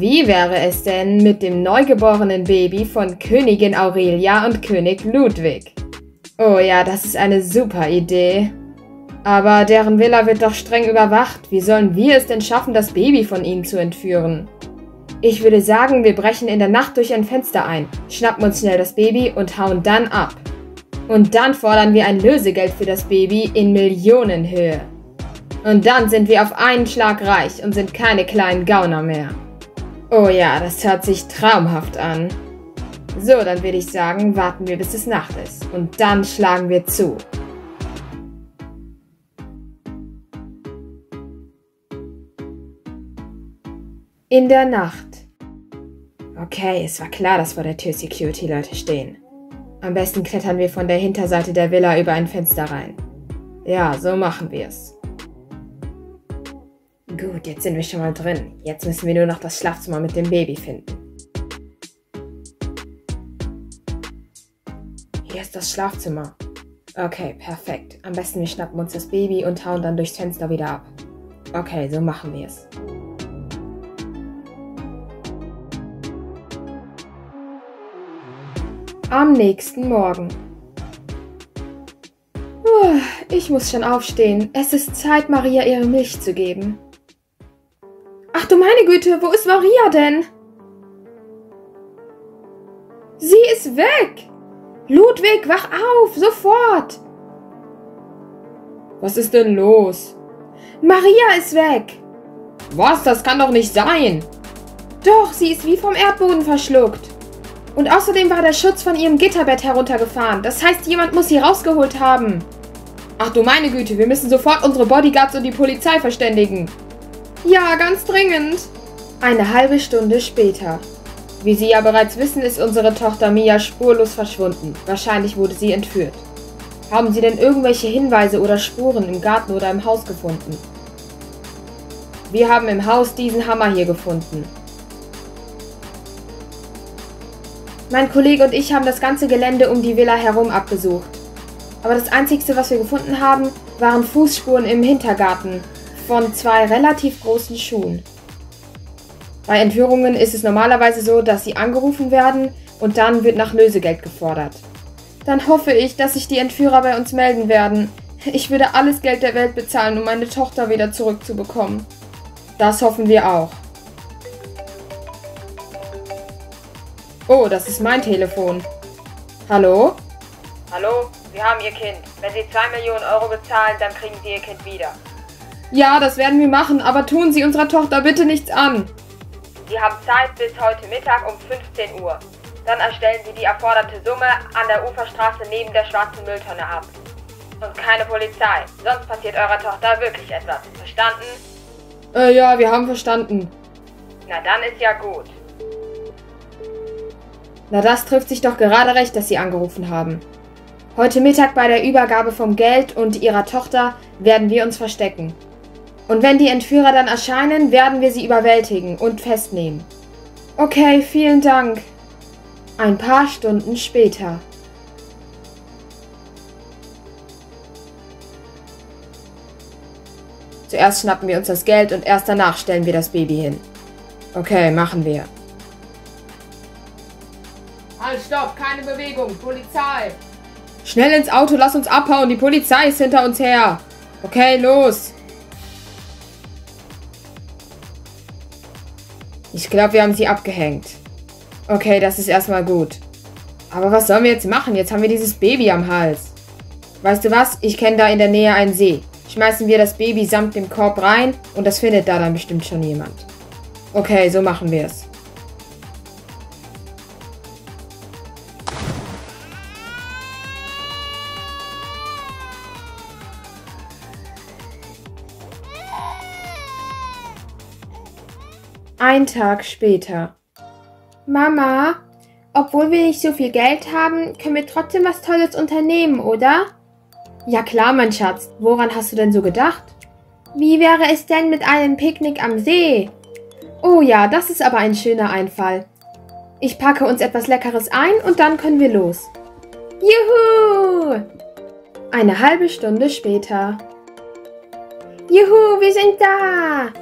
wie wäre es denn mit dem neugeborenen Baby von Königin Aurelia und König Ludwig? Oh ja, das ist eine super Idee. Aber deren Villa wird doch streng überwacht. Wie sollen wir es denn schaffen, das Baby von ihnen zu entführen? Ich würde sagen, wir brechen in der Nacht durch ein Fenster ein, schnappen uns schnell das Baby und hauen dann ab. Und dann fordern wir ein Lösegeld für das Baby in Millionenhöhe. Und dann sind wir auf einen Schlag reich und sind keine kleinen Gauner mehr. Oh ja, das hört sich traumhaft an. So, dann würde ich sagen, warten wir bis es Nacht ist. Und dann schlagen wir zu. In der Nacht. Okay, es war klar, dass vor der Tür Security-Leute stehen. Am besten klettern wir von der Hinterseite der Villa über ein Fenster rein. Ja, so machen wir es. Gut, jetzt sind wir schon mal drin. Jetzt müssen wir nur noch das Schlafzimmer mit dem Baby finden. Hier ist das Schlafzimmer. Okay, perfekt. Am besten wir schnappen uns das Baby und hauen dann durchs Fenster wieder ab. Okay, so machen wir es. Am nächsten Morgen. Ich muss schon aufstehen. Es ist Zeit, Maria ihre Milch zu geben. Ach du meine Güte, wo ist Maria denn? Sie ist weg! Ludwig, wach auf, sofort! Was ist denn los? Maria ist weg! Was? Das kann doch nicht sein! Doch, sie ist wie vom Erdboden verschluckt. Und außerdem war der Schutz von ihrem Gitterbett heruntergefahren. Das heißt, jemand muss sie rausgeholt haben. Ach du meine Güte, wir müssen sofort unsere Bodyguards und die Polizei verständigen. Ja, ganz dringend. Eine halbe Stunde später. Wie Sie ja bereits wissen, ist unsere Tochter Mia spurlos verschwunden. Wahrscheinlich wurde sie entführt. Haben Sie denn irgendwelche Hinweise oder Spuren im Garten oder im Haus gefunden? Wir haben im Haus diesen Hammer hier gefunden. Mein Kollege und ich haben das ganze Gelände um die Villa herum abgesucht. Aber das Einzige, was wir gefunden haben, waren Fußspuren im Hintergarten von zwei relativ großen Schuhen. Bei Entführungen ist es normalerweise so, dass sie angerufen werden und dann wird nach Lösegeld gefordert. Dann hoffe ich, dass sich die Entführer bei uns melden werden. Ich würde alles Geld der Welt bezahlen, um meine Tochter wieder zurückzubekommen. Das hoffen wir auch. Oh, das ist mein Telefon. Hallo? Hallo, Sie haben Ihr Kind. Wenn Sie 2 Millionen Euro bezahlen, dann kriegen Sie Ihr Kind wieder. Ja, das werden wir machen, aber tun Sie unserer Tochter bitte nichts an. Sie haben Zeit bis heute Mittag um 15 Uhr. Dann erstellen Sie die erforderte Summe an der Uferstraße neben der schwarzen Mülltonne ab. Und keine Polizei, sonst passiert eurer Tochter wirklich etwas. Verstanden? Äh, ja, wir haben verstanden. Na dann ist ja gut. Na, das trifft sich doch gerade recht, dass Sie angerufen haben. Heute Mittag bei der Übergabe vom Geld und Ihrer Tochter werden wir uns verstecken. Und wenn die Entführer dann erscheinen, werden wir sie überwältigen und festnehmen. Okay, vielen Dank. Ein paar Stunden später. Zuerst schnappen wir uns das Geld und erst danach stellen wir das Baby hin. Okay, machen wir. Halt, stopp, keine Bewegung, Polizei! Schnell ins Auto, lass uns abhauen, die Polizei ist hinter uns her. Okay, los! Ich glaube, wir haben sie abgehängt. Okay, das ist erstmal gut. Aber was sollen wir jetzt machen? Jetzt haben wir dieses Baby am Hals. Weißt du was? Ich kenne da in der Nähe einen See. Schmeißen wir das Baby samt dem Korb rein und das findet da dann bestimmt schon jemand. Okay, so machen wir es. Ein Tag später. Mama, obwohl wir nicht so viel Geld haben, können wir trotzdem was Tolles unternehmen, oder? Ja klar, mein Schatz. Woran hast du denn so gedacht? Wie wäre es denn mit einem Picknick am See? Oh ja, das ist aber ein schöner Einfall. Ich packe uns etwas Leckeres ein und dann können wir los. Juhu! Eine halbe Stunde später. Juhu, wir sind da!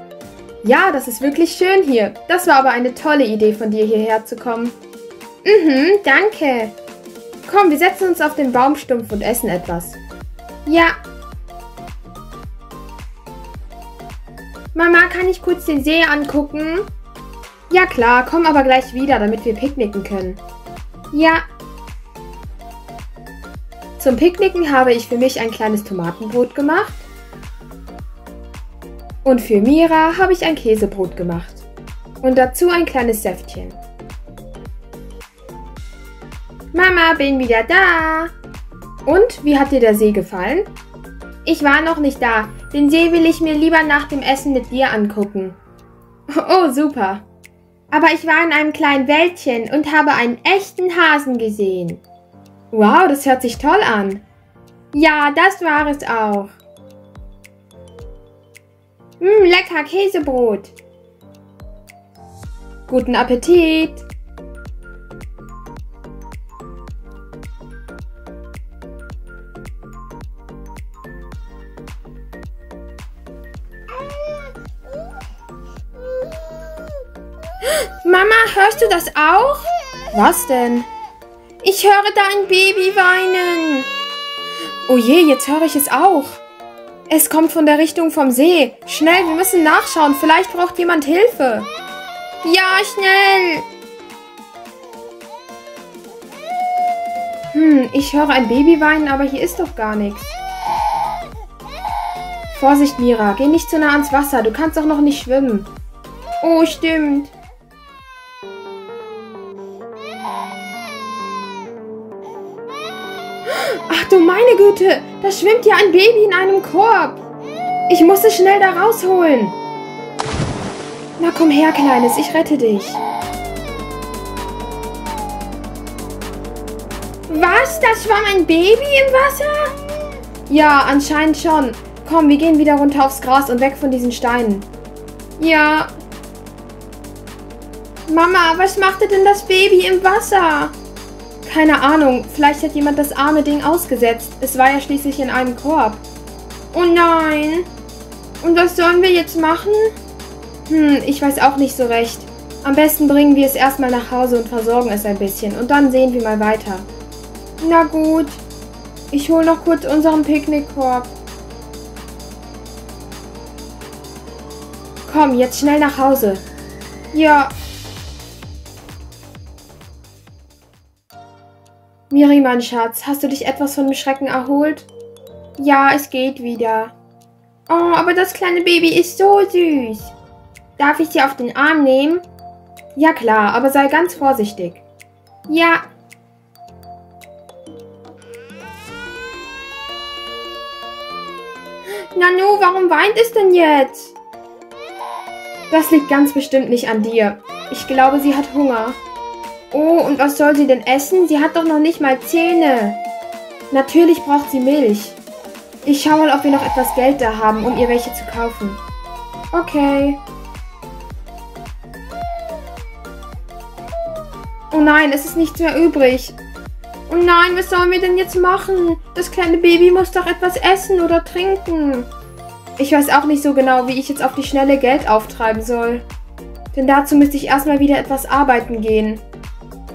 Ja, das ist wirklich schön hier. Das war aber eine tolle Idee von dir, hierher zu kommen. Mhm, danke. Komm, wir setzen uns auf den Baumstumpf und essen etwas. Ja. Mama, kann ich kurz den See angucken? Ja klar, komm aber gleich wieder, damit wir picknicken können. Ja. Zum Picknicken habe ich für mich ein kleines Tomatenbrot gemacht. Und für Mira habe ich ein Käsebrot gemacht. Und dazu ein kleines Säftchen. Mama, bin wieder da. Und, wie hat dir der See gefallen? Ich war noch nicht da. Den See will ich mir lieber nach dem Essen mit dir angucken. Oh, super. Aber ich war in einem kleinen Wäldchen und habe einen echten Hasen gesehen. Wow, das hört sich toll an. Ja, das war es auch. Mmm, lecker Käsebrot. Guten Appetit. Mama, hörst du das auch? Was denn? Ich höre da ein Baby weinen. Oh je, jetzt höre ich es auch. Es kommt von der Richtung vom See. Schnell, wir müssen nachschauen. Vielleicht braucht jemand Hilfe. Ja, schnell. Hm, ich höre ein Baby weinen, aber hier ist doch gar nichts. Vorsicht, Mira, geh nicht zu nah ans Wasser. Du kannst doch noch nicht schwimmen. Oh, stimmt. Güte, da schwimmt ja ein Baby in einem Korb. Ich muss es schnell da rausholen. Na komm her, Kleines, ich rette dich. Was? Da schwamm ein Baby im Wasser? Ja, anscheinend schon. Komm, wir gehen wieder runter aufs Gras und weg von diesen Steinen. Ja. Mama, was machte denn das Baby im Wasser? Keine Ahnung, vielleicht hat jemand das arme Ding ausgesetzt. Es war ja schließlich in einem Korb. Oh nein. Und was sollen wir jetzt machen? Hm, ich weiß auch nicht so recht. Am besten bringen wir es erstmal nach Hause und versorgen es ein bisschen. Und dann sehen wir mal weiter. Na gut. Ich hole noch kurz unseren Picknickkorb. Komm, jetzt schnell nach Hause. Ja, Miri, mein Schatz, hast du dich etwas von dem Schrecken erholt? Ja, es geht wieder. Oh, aber das kleine Baby ist so süß. Darf ich sie auf den Arm nehmen? Ja klar, aber sei ganz vorsichtig. Ja. Nanu, warum weint es denn jetzt? Das liegt ganz bestimmt nicht an dir. Ich glaube, sie hat Hunger. Oh, und was soll sie denn essen? Sie hat doch noch nicht mal Zähne. Natürlich braucht sie Milch. Ich schaue mal, ob wir noch etwas Geld da haben, um ihr welche zu kaufen. Okay. Oh nein, es ist nichts mehr übrig. Oh nein, was sollen wir denn jetzt machen? Das kleine Baby muss doch etwas essen oder trinken. Ich weiß auch nicht so genau, wie ich jetzt auf die schnelle Geld auftreiben soll. Denn dazu müsste ich erstmal wieder etwas arbeiten gehen.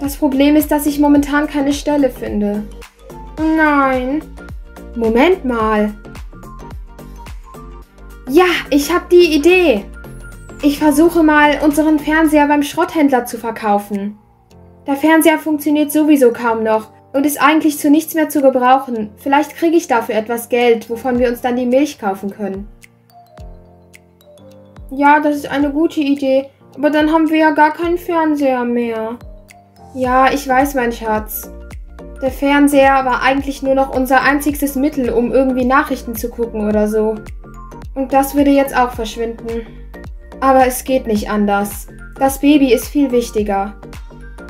Das Problem ist, dass ich momentan keine Stelle finde. Nein. Moment mal. Ja, ich habe die Idee. Ich versuche mal, unseren Fernseher beim Schrotthändler zu verkaufen. Der Fernseher funktioniert sowieso kaum noch und ist eigentlich zu nichts mehr zu gebrauchen. Vielleicht kriege ich dafür etwas Geld, wovon wir uns dann die Milch kaufen können. Ja, das ist eine gute Idee, aber dann haben wir ja gar keinen Fernseher mehr. Ja, ich weiß, mein Schatz. Der Fernseher war eigentlich nur noch unser einziges Mittel, um irgendwie Nachrichten zu gucken oder so. Und das würde jetzt auch verschwinden. Aber es geht nicht anders. Das Baby ist viel wichtiger.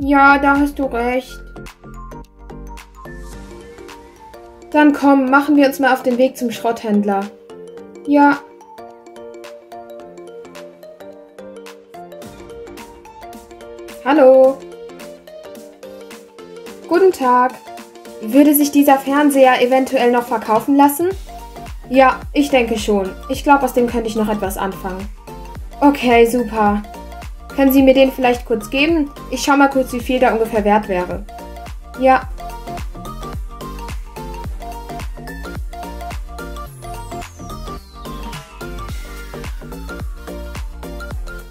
Ja, da hast du recht. Dann komm, machen wir uns mal auf den Weg zum Schrotthändler. Ja. Hallo. Guten Tag. Würde sich dieser Fernseher eventuell noch verkaufen lassen? Ja, ich denke schon. Ich glaube, aus dem könnte ich noch etwas anfangen. Okay, super. Können Sie mir den vielleicht kurz geben? Ich schau mal kurz, wie viel der ungefähr wert wäre. Ja.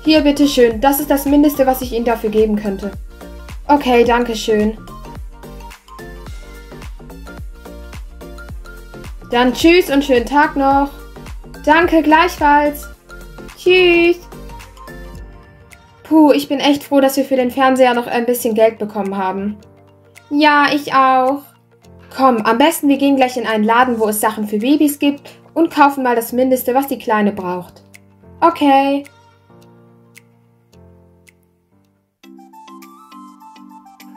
Hier, bitteschön. Das ist das Mindeste, was ich Ihnen dafür geben könnte. Okay, danke schön. Dann tschüss und schönen Tag noch. Danke gleichfalls. Tschüss. Puh, ich bin echt froh, dass wir für den Fernseher noch ein bisschen Geld bekommen haben. Ja, ich auch. Komm, am besten wir gehen gleich in einen Laden, wo es Sachen für Babys gibt und kaufen mal das Mindeste, was die Kleine braucht. Okay.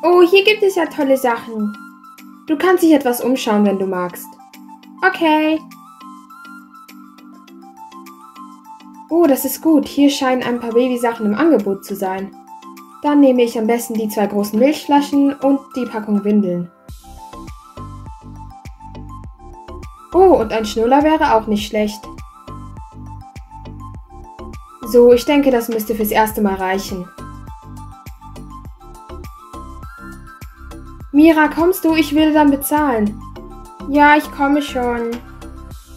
Oh, hier gibt es ja tolle Sachen. Du kannst dich etwas umschauen, wenn du magst. Okay. Oh, das ist gut. Hier scheinen ein paar Babysachen im Angebot zu sein. Dann nehme ich am besten die zwei großen Milchflaschen und die Packung Windeln. Oh, und ein Schnuller wäre auch nicht schlecht. So, ich denke, das müsste fürs erste Mal reichen. Mira, kommst du? Ich will dann bezahlen. Ja, ich komme schon.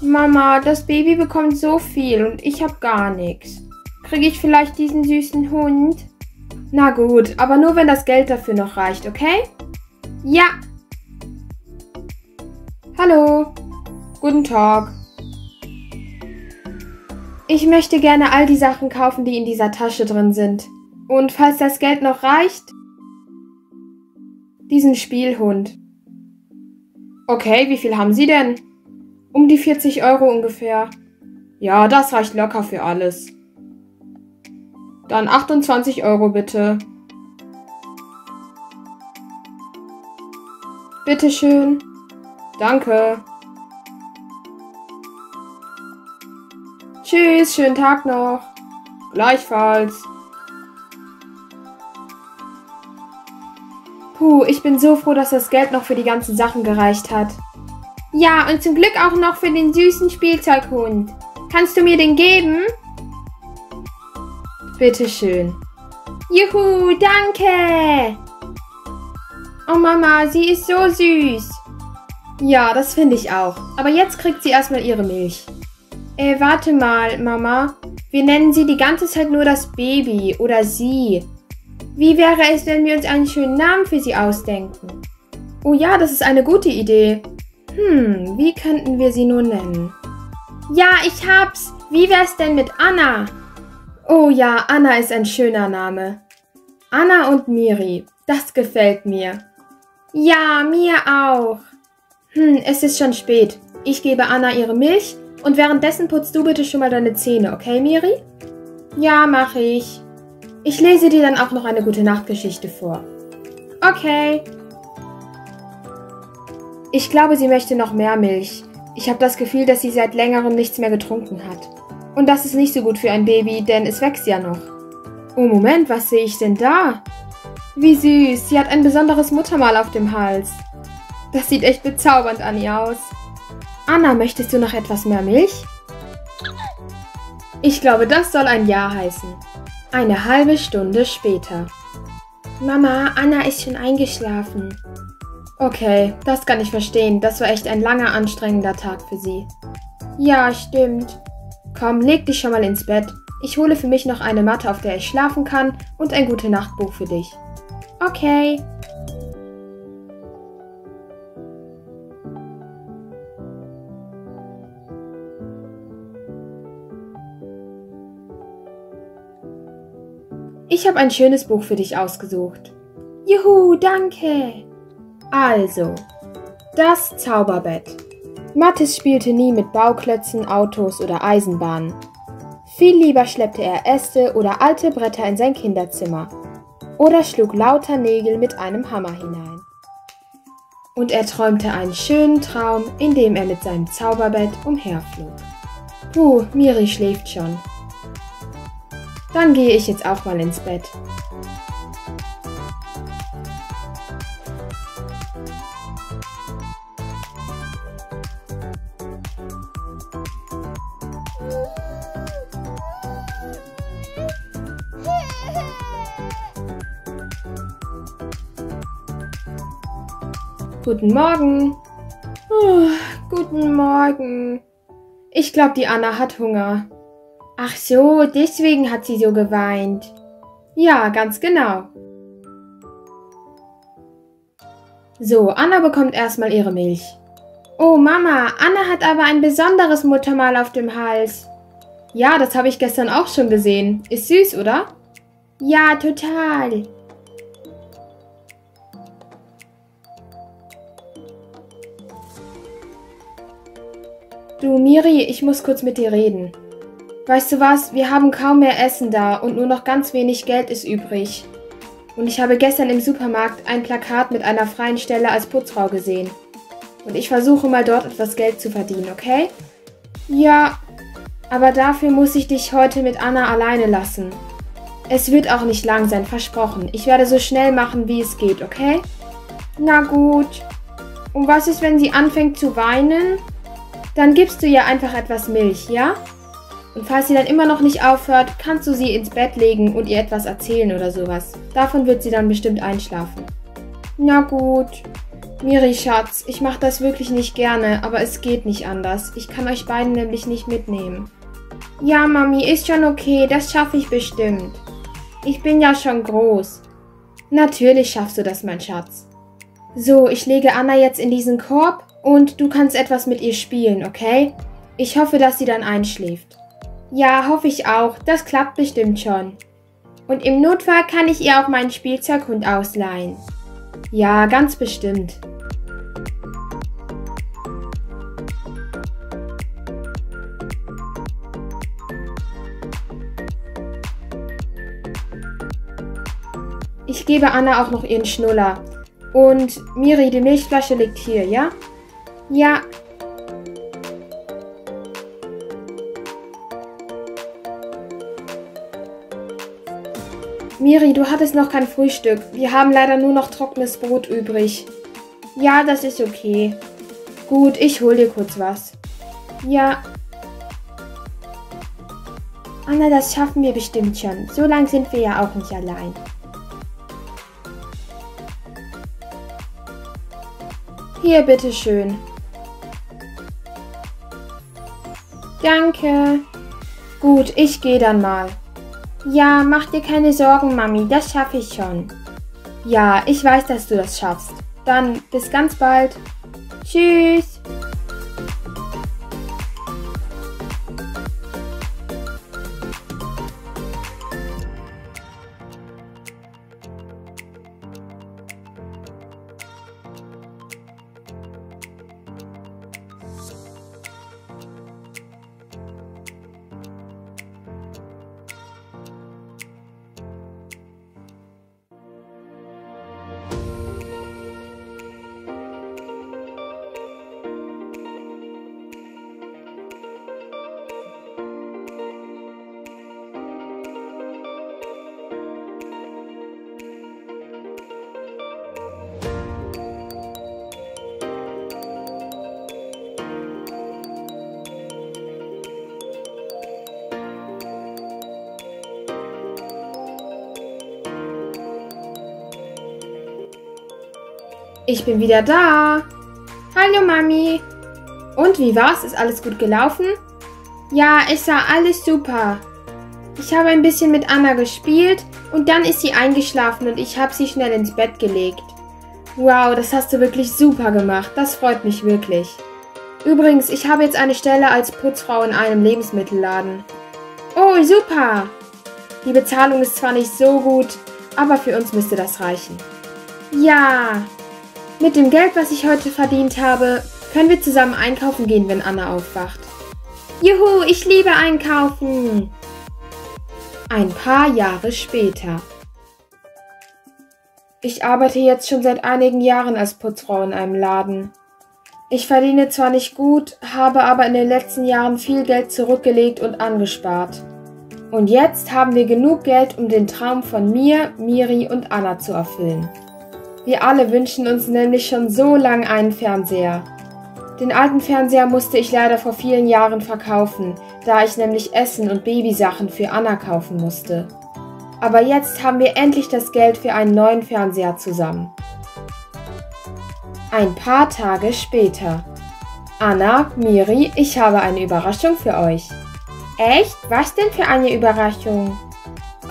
Mama, das Baby bekommt so viel und ich habe gar nichts. Kriege ich vielleicht diesen süßen Hund? Na gut, aber nur wenn das Geld dafür noch reicht, okay? Ja. Hallo. Guten Tag. Ich möchte gerne all die Sachen kaufen, die in dieser Tasche drin sind. Und falls das Geld noch reicht, diesen Spielhund. Okay, wie viel haben Sie denn? Um die 40 Euro ungefähr. Ja, das reicht locker für alles. Dann 28 Euro bitte. Bitteschön. Danke. Tschüss, schönen Tag noch. Gleichfalls. Puh, ich bin so froh, dass das Geld noch für die ganzen Sachen gereicht hat. Ja, und zum Glück auch noch für den süßen Spielzeughund. Kannst du mir den geben? Bitteschön. Juhu, danke! Oh Mama, sie ist so süß. Ja, das finde ich auch. Aber jetzt kriegt sie erstmal ihre Milch. Äh, warte mal, Mama. Wir nennen sie die ganze Zeit nur das Baby oder sie. Wie wäre es, wenn wir uns einen schönen Namen für sie ausdenken? Oh ja, das ist eine gute Idee. Hm, wie könnten wir sie nun nennen? Ja, ich hab's. Wie wär's denn mit Anna? Oh ja, Anna ist ein schöner Name. Anna und Miri, das gefällt mir. Ja, mir auch. Hm, es ist schon spät. Ich gebe Anna ihre Milch und währenddessen putzt du bitte schon mal deine Zähne, okay, Miri? Ja, mach ich. Ich lese dir dann auch noch eine gute Nachtgeschichte vor. Okay. Ich glaube, sie möchte noch mehr Milch. Ich habe das Gefühl, dass sie seit längerem nichts mehr getrunken hat. Und das ist nicht so gut für ein Baby, denn es wächst ja noch. Oh Moment, was sehe ich denn da? Wie süß, sie hat ein besonderes Muttermal auf dem Hals. Das sieht echt bezaubernd an ihr aus. Anna, möchtest du noch etwas mehr Milch? Ich glaube, das soll ein Ja heißen. Eine halbe Stunde später. Mama, Anna ist schon eingeschlafen. Okay, das kann ich verstehen. Das war echt ein langer, anstrengender Tag für sie. Ja, stimmt. Komm, leg dich schon mal ins Bett. Ich hole für mich noch eine Matte, auf der ich schlafen kann und ein gute Nachtbuch für dich. Okay. Ich habe ein schönes Buch für dich ausgesucht. Juhu, danke. Also, das Zauberbett. Mathis spielte nie mit Bauklötzen, Autos oder Eisenbahnen. Viel lieber schleppte er Äste oder alte Bretter in sein Kinderzimmer oder schlug lauter Nägel mit einem Hammer hinein. Und er träumte einen schönen Traum, in dem er mit seinem Zauberbett umherflog. Puh, Miri schläft schon. Dann gehe ich jetzt auch mal ins Bett. Guten Morgen. Oh, guten Morgen. Ich glaube, die Anna hat Hunger. Ach so, deswegen hat sie so geweint. Ja, ganz genau. So, Anna bekommt erstmal ihre Milch. Oh Mama, Anna hat aber ein besonderes Muttermal auf dem Hals. Ja, das habe ich gestern auch schon gesehen. Ist süß, oder? Ja, total. Du, Miri, ich muss kurz mit dir reden. Weißt du was, wir haben kaum mehr Essen da und nur noch ganz wenig Geld ist übrig. Und ich habe gestern im Supermarkt ein Plakat mit einer freien Stelle als Putzfrau gesehen. Und ich versuche mal dort etwas Geld zu verdienen, okay? Ja, aber dafür muss ich dich heute mit Anna alleine lassen. Es wird auch nicht lang sein, versprochen. Ich werde so schnell machen, wie es geht, okay? Na gut. Und was ist, wenn sie anfängt zu weinen? Dann gibst du ihr einfach etwas Milch, ja? Und falls sie dann immer noch nicht aufhört, kannst du sie ins Bett legen und ihr etwas erzählen oder sowas. Davon wird sie dann bestimmt einschlafen. Na gut. Miri, Schatz, ich mache das wirklich nicht gerne, aber es geht nicht anders. Ich kann euch beiden nämlich nicht mitnehmen. Ja, Mami, ist schon okay, das schaffe ich bestimmt. Ich bin ja schon groß. Natürlich schaffst du das, mein Schatz. So, ich lege Anna jetzt in diesen Korb und du kannst etwas mit ihr spielen, okay? Ich hoffe, dass sie dann einschläft. Ja, hoffe ich auch. Das klappt bestimmt schon. Und im Notfall kann ich ihr auch meinen Spielzeughund ausleihen. Ja, ganz bestimmt. Ich gebe Anna auch noch ihren Schnuller. Und Miri, die Milchflasche liegt hier, ja? Ja. Miri, du hattest noch kein Frühstück. Wir haben leider nur noch trockenes Brot übrig. Ja, das ist okay. Gut, ich hol dir kurz was. Ja. Anna, das schaffen wir bestimmt schon. So lang sind wir ja auch nicht allein. Hier, bitteschön. Danke. Gut, ich gehe dann mal. Ja, mach dir keine Sorgen, Mami, das schaffe ich schon. Ja, ich weiß, dass du das schaffst. Dann bis ganz bald. Tschüss. Ich bin wieder da. Hallo Mami. Und wie war's? Ist alles gut gelaufen? Ja, es war alles super. Ich habe ein bisschen mit Anna gespielt und dann ist sie eingeschlafen und ich habe sie schnell ins Bett gelegt. Wow, das hast du wirklich super gemacht. Das freut mich wirklich. Übrigens, ich habe jetzt eine Stelle als Putzfrau in einem Lebensmittelladen. Oh, super! Die Bezahlung ist zwar nicht so gut, aber für uns müsste das reichen. Ja, mit dem Geld, was ich heute verdient habe, können wir zusammen einkaufen gehen, wenn Anna aufwacht. Juhu, ich liebe einkaufen! Ein paar Jahre später. Ich arbeite jetzt schon seit einigen Jahren als Putzfrau in einem Laden. Ich verdiene zwar nicht gut, habe aber in den letzten Jahren viel Geld zurückgelegt und angespart. Und jetzt haben wir genug Geld, um den Traum von mir, Miri und Anna zu erfüllen. Wir alle wünschen uns nämlich schon so lange einen Fernseher. Den alten Fernseher musste ich leider vor vielen Jahren verkaufen, da ich nämlich Essen und Babysachen für Anna kaufen musste. Aber jetzt haben wir endlich das Geld für einen neuen Fernseher zusammen. Ein paar Tage später. Anna, Miri, ich habe eine Überraschung für euch. Echt? Was denn für eine Überraschung?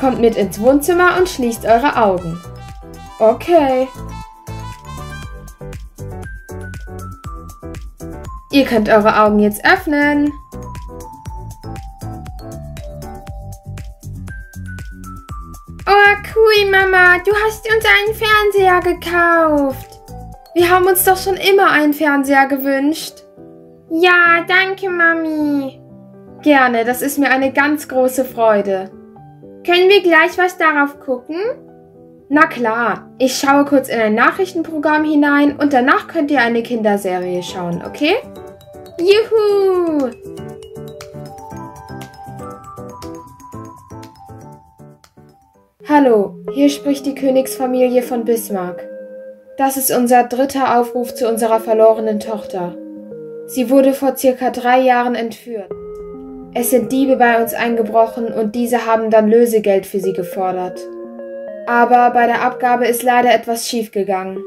Kommt mit ins Wohnzimmer und schließt eure Augen. Okay. Ihr könnt eure Augen jetzt öffnen. Oh, cool, Mama. Du hast uns einen Fernseher gekauft. Wir haben uns doch schon immer einen Fernseher gewünscht. Ja, danke, Mami. Gerne, das ist mir eine ganz große Freude. Können wir gleich was darauf gucken? Na klar, ich schaue kurz in ein Nachrichtenprogramm hinein und danach könnt ihr eine Kinderserie schauen, okay? Juhu! Hallo, hier spricht die Königsfamilie von Bismarck. Das ist unser dritter Aufruf zu unserer verlorenen Tochter. Sie wurde vor circa drei Jahren entführt. Es sind Diebe bei uns eingebrochen und diese haben dann Lösegeld für sie gefordert. Aber bei der Abgabe ist leider etwas schiefgegangen.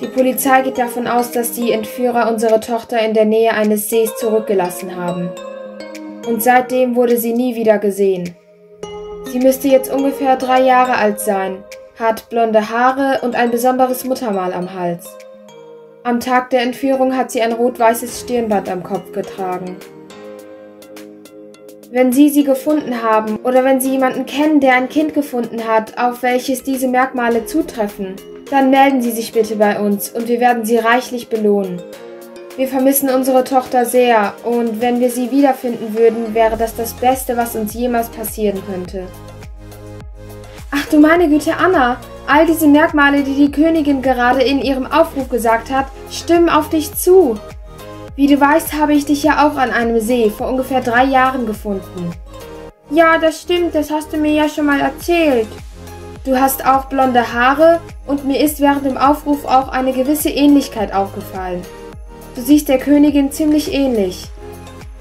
Die Polizei geht davon aus, dass die Entführer unsere Tochter in der Nähe eines Sees zurückgelassen haben. Und seitdem wurde sie nie wieder gesehen. Sie müsste jetzt ungefähr drei Jahre alt sein, hat blonde Haare und ein besonderes Muttermal am Hals. Am Tag der Entführung hat sie ein rot-weißes Stirnband am Kopf getragen. Wenn Sie sie gefunden haben oder wenn Sie jemanden kennen, der ein Kind gefunden hat, auf welches diese Merkmale zutreffen, dann melden Sie sich bitte bei uns und wir werden Sie reichlich belohnen. Wir vermissen unsere Tochter sehr und wenn wir sie wiederfinden würden, wäre das das Beste, was uns jemals passieren könnte. Ach du meine Güte, Anna, all diese Merkmale, die die Königin gerade in ihrem Aufruf gesagt hat, stimmen auf dich zu. Wie du weißt, habe ich dich ja auch an einem See vor ungefähr drei Jahren gefunden. Ja, das stimmt, das hast du mir ja schon mal erzählt. Du hast auch blonde Haare und mir ist während dem Aufruf auch eine gewisse Ähnlichkeit aufgefallen. Du siehst der Königin ziemlich ähnlich.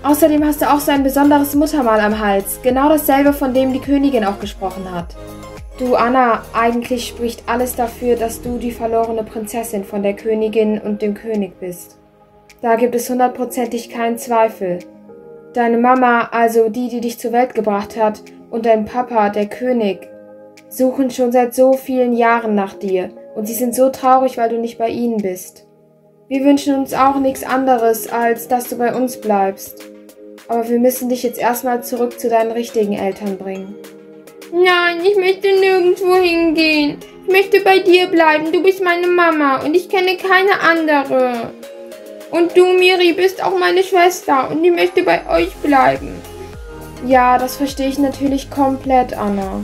Außerdem hast du auch so ein besonderes Muttermal am Hals, genau dasselbe, von dem die Königin auch gesprochen hat. Du, Anna, eigentlich spricht alles dafür, dass du die verlorene Prinzessin von der Königin und dem König bist. Da gibt es hundertprozentig keinen Zweifel. Deine Mama, also die, die dich zur Welt gebracht hat, und dein Papa, der König, suchen schon seit so vielen Jahren nach dir, und sie sind so traurig, weil du nicht bei ihnen bist. Wir wünschen uns auch nichts anderes, als dass du bei uns bleibst. Aber wir müssen dich jetzt erstmal zurück zu deinen richtigen Eltern bringen. Nein, ich möchte nirgendwo hingehen. Ich möchte bei dir bleiben. Du bist meine Mama und ich kenne keine andere. Und du, Miri, bist auch meine Schwester und ich möchte bei euch bleiben. Ja, das verstehe ich natürlich komplett, Anna.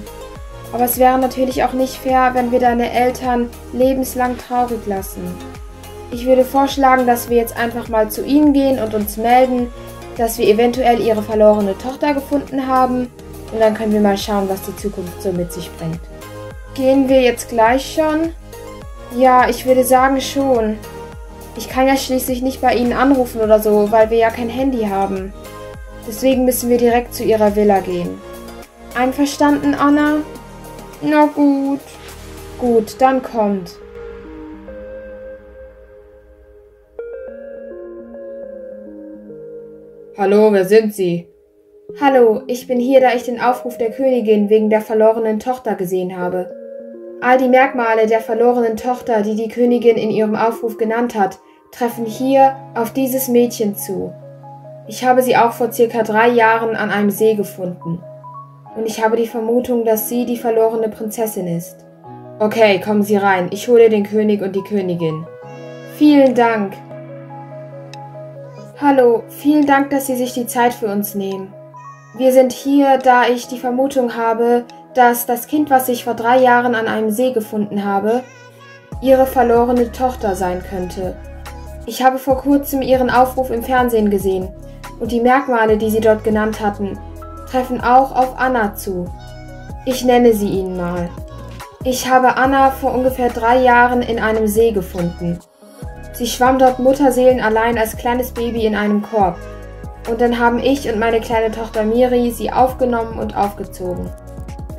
Aber es wäre natürlich auch nicht fair, wenn wir deine Eltern lebenslang traurig lassen. Ich würde vorschlagen, dass wir jetzt einfach mal zu ihnen gehen und uns melden, dass wir eventuell ihre verlorene Tochter gefunden haben und dann können wir mal schauen, was die Zukunft so mit sich bringt. Gehen wir jetzt gleich schon? Ja, ich würde sagen schon. Ich kann ja schließlich nicht bei ihnen anrufen oder so, weil wir ja kein Handy haben. Deswegen müssen wir direkt zu ihrer Villa gehen. Einverstanden, Anna? Na gut. Gut, dann kommt. Hallo, wer sind Sie? Hallo, ich bin hier, da ich den Aufruf der Königin wegen der verlorenen Tochter gesehen habe. All die Merkmale der verlorenen Tochter, die die Königin in ihrem Aufruf genannt hat, treffen hier auf dieses Mädchen zu. Ich habe sie auch vor circa drei Jahren an einem See gefunden. Und ich habe die Vermutung, dass sie die verlorene Prinzessin ist. Okay, kommen Sie rein. Ich hole den König und die Königin. Vielen Dank. Hallo, vielen Dank, dass Sie sich die Zeit für uns nehmen. Wir sind hier, da ich die Vermutung habe, dass das Kind, was ich vor drei Jahren an einem See gefunden habe, Ihre verlorene Tochter sein könnte. Ich habe vor kurzem Ihren Aufruf im Fernsehen gesehen und die Merkmale, die Sie dort genannt hatten, treffen auch auf Anna zu. Ich nenne sie Ihnen mal. Ich habe Anna vor ungefähr drei Jahren in einem See gefunden. Sie schwamm dort mutterseelenallein als kleines Baby in einem Korb. Und dann haben ich und meine kleine Tochter Miri sie aufgenommen und aufgezogen.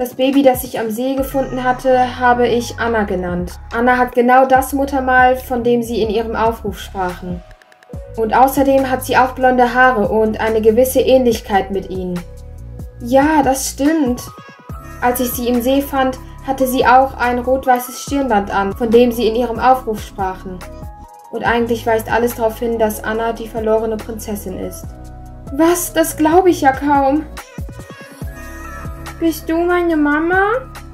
Das Baby, das ich am See gefunden hatte, habe ich Anna genannt. Anna hat genau das Muttermal, von dem sie in ihrem Aufruf sprachen. Und außerdem hat sie auch blonde Haare und eine gewisse Ähnlichkeit mit ihnen. Ja, das stimmt. Als ich sie im See fand, hatte sie auch ein rot-weißes Stirnband an, von dem sie in ihrem Aufruf sprachen. Und eigentlich weist alles darauf hin, dass Anna die verlorene Prinzessin ist. Was? Das glaube ich ja kaum. Bist du meine Mama?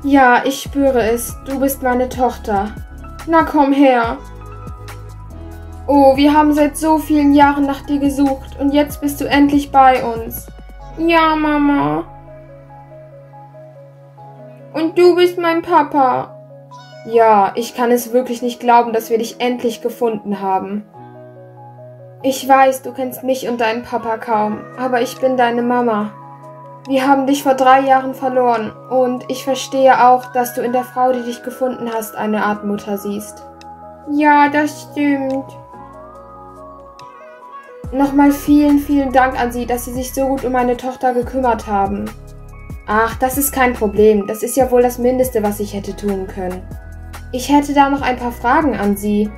Ja, ich spüre es. Du bist meine Tochter. Na komm her. Oh, wir haben seit so vielen Jahren nach dir gesucht und jetzt bist du endlich bei uns. Ja, Mama. Und du bist mein Papa. Ja, ich kann es wirklich nicht glauben, dass wir dich endlich gefunden haben. Ich weiß, du kennst mich und deinen Papa kaum, aber ich bin deine Mama. Wir haben dich vor drei Jahren verloren und ich verstehe auch, dass du in der Frau, die dich gefunden hast, eine Art Mutter siehst. Ja, das stimmt. Nochmal vielen, vielen Dank an Sie, dass Sie sich so gut um meine Tochter gekümmert haben. Ach, das ist kein Problem. Das ist ja wohl das Mindeste, was ich hätte tun können. Ich hätte da noch ein paar Fragen an Sie.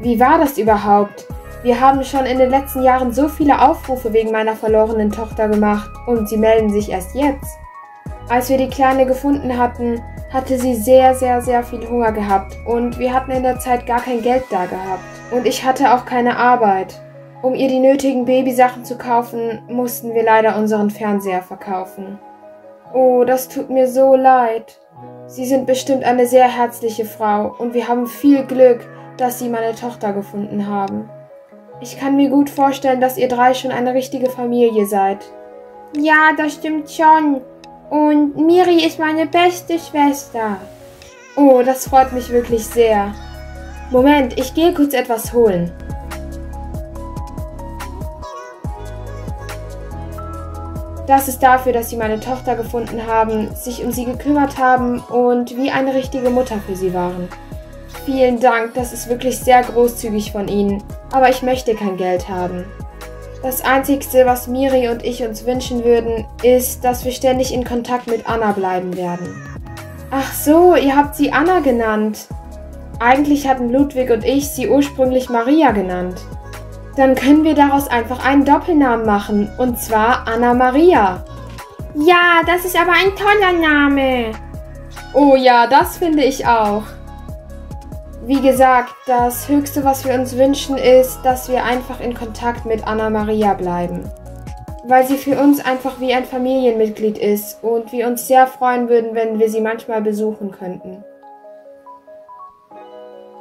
Wie war das überhaupt? Wir haben schon in den letzten Jahren so viele Aufrufe wegen meiner verlorenen Tochter gemacht und Sie melden sich erst jetzt. Als wir die Kleine gefunden hatten, hatte sie sehr, sehr, sehr viel Hunger gehabt und wir hatten in der Zeit gar kein Geld da gehabt. Und ich hatte auch keine Arbeit. Um ihr die nötigen Babysachen zu kaufen, mussten wir leider unseren Fernseher verkaufen. Oh, das tut mir so leid. Sie sind bestimmt eine sehr herzliche Frau und wir haben viel Glück, dass Sie meine Tochter gefunden haben. Ich kann mir gut vorstellen, dass ihr drei schon eine richtige Familie seid. Ja, das stimmt schon. Und Miri ist meine beste Schwester. Oh, das freut mich wirklich sehr. Moment, ich gehe kurz etwas holen. Das ist dafür, dass Sie meine Tochter gefunden haben, sich um sie gekümmert haben und wie eine richtige Mutter für sie waren. Vielen Dank, das ist wirklich sehr großzügig von Ihnen, aber ich möchte kein Geld haben. Das Einzige, was Miri und ich uns wünschen würden, ist, dass wir ständig in Kontakt mit Anna bleiben werden. Ach so, ihr habt sie Anna genannt. Eigentlich hatten Ludwig und ich sie ursprünglich Maria genannt. Dann können wir daraus einfach einen Doppelnamen machen, und zwar Anna Maria. Ja, das ist aber ein toller Name. Oh ja, das finde ich auch. Wie gesagt, das Höchste, was wir uns wünschen, ist, dass wir einfach in Kontakt mit Anna Maria bleiben. Weil sie für uns einfach wie ein Familienmitglied ist und wir uns sehr freuen würden, wenn wir sie manchmal besuchen könnten.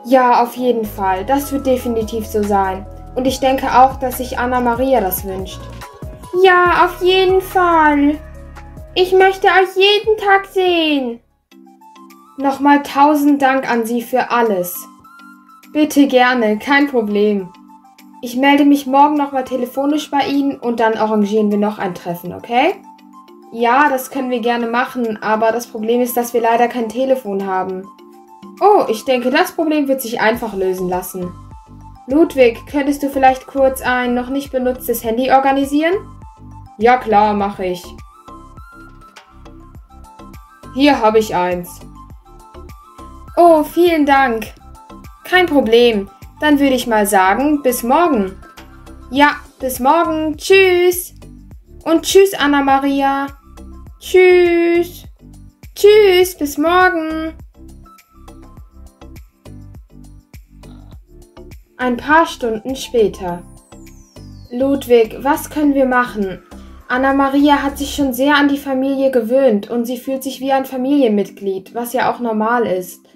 Ja, auf jeden Fall. Das wird definitiv so sein. Und ich denke auch, dass sich Anna Maria das wünscht. Ja, auf jeden Fall. Ich möchte euch jeden Tag sehen. Nochmal tausend Dank an Sie für alles. Bitte gerne, kein Problem. Ich melde mich morgen nochmal telefonisch bei Ihnen und dann arrangieren wir noch ein Treffen, okay? Ja, das können wir gerne machen, aber das Problem ist, dass wir leider kein Telefon haben. Oh, ich denke, das Problem wird sich einfach lösen lassen. Ludwig, könntest du vielleicht kurz ein noch nicht benutztes Handy organisieren? Ja klar, mache ich. Hier habe ich eins. Oh, vielen Dank. Kein Problem. Dann würde ich mal sagen, bis morgen. Ja, bis morgen. Tschüss. Und tschüss, Anna Maria. Tschüss. Tschüss, bis morgen. Ein paar Stunden später. Ludwig, was können wir machen? Anna Maria hat sich schon sehr an die Familie gewöhnt und sie fühlt sich wie ein Familienmitglied, was ja auch normal ist.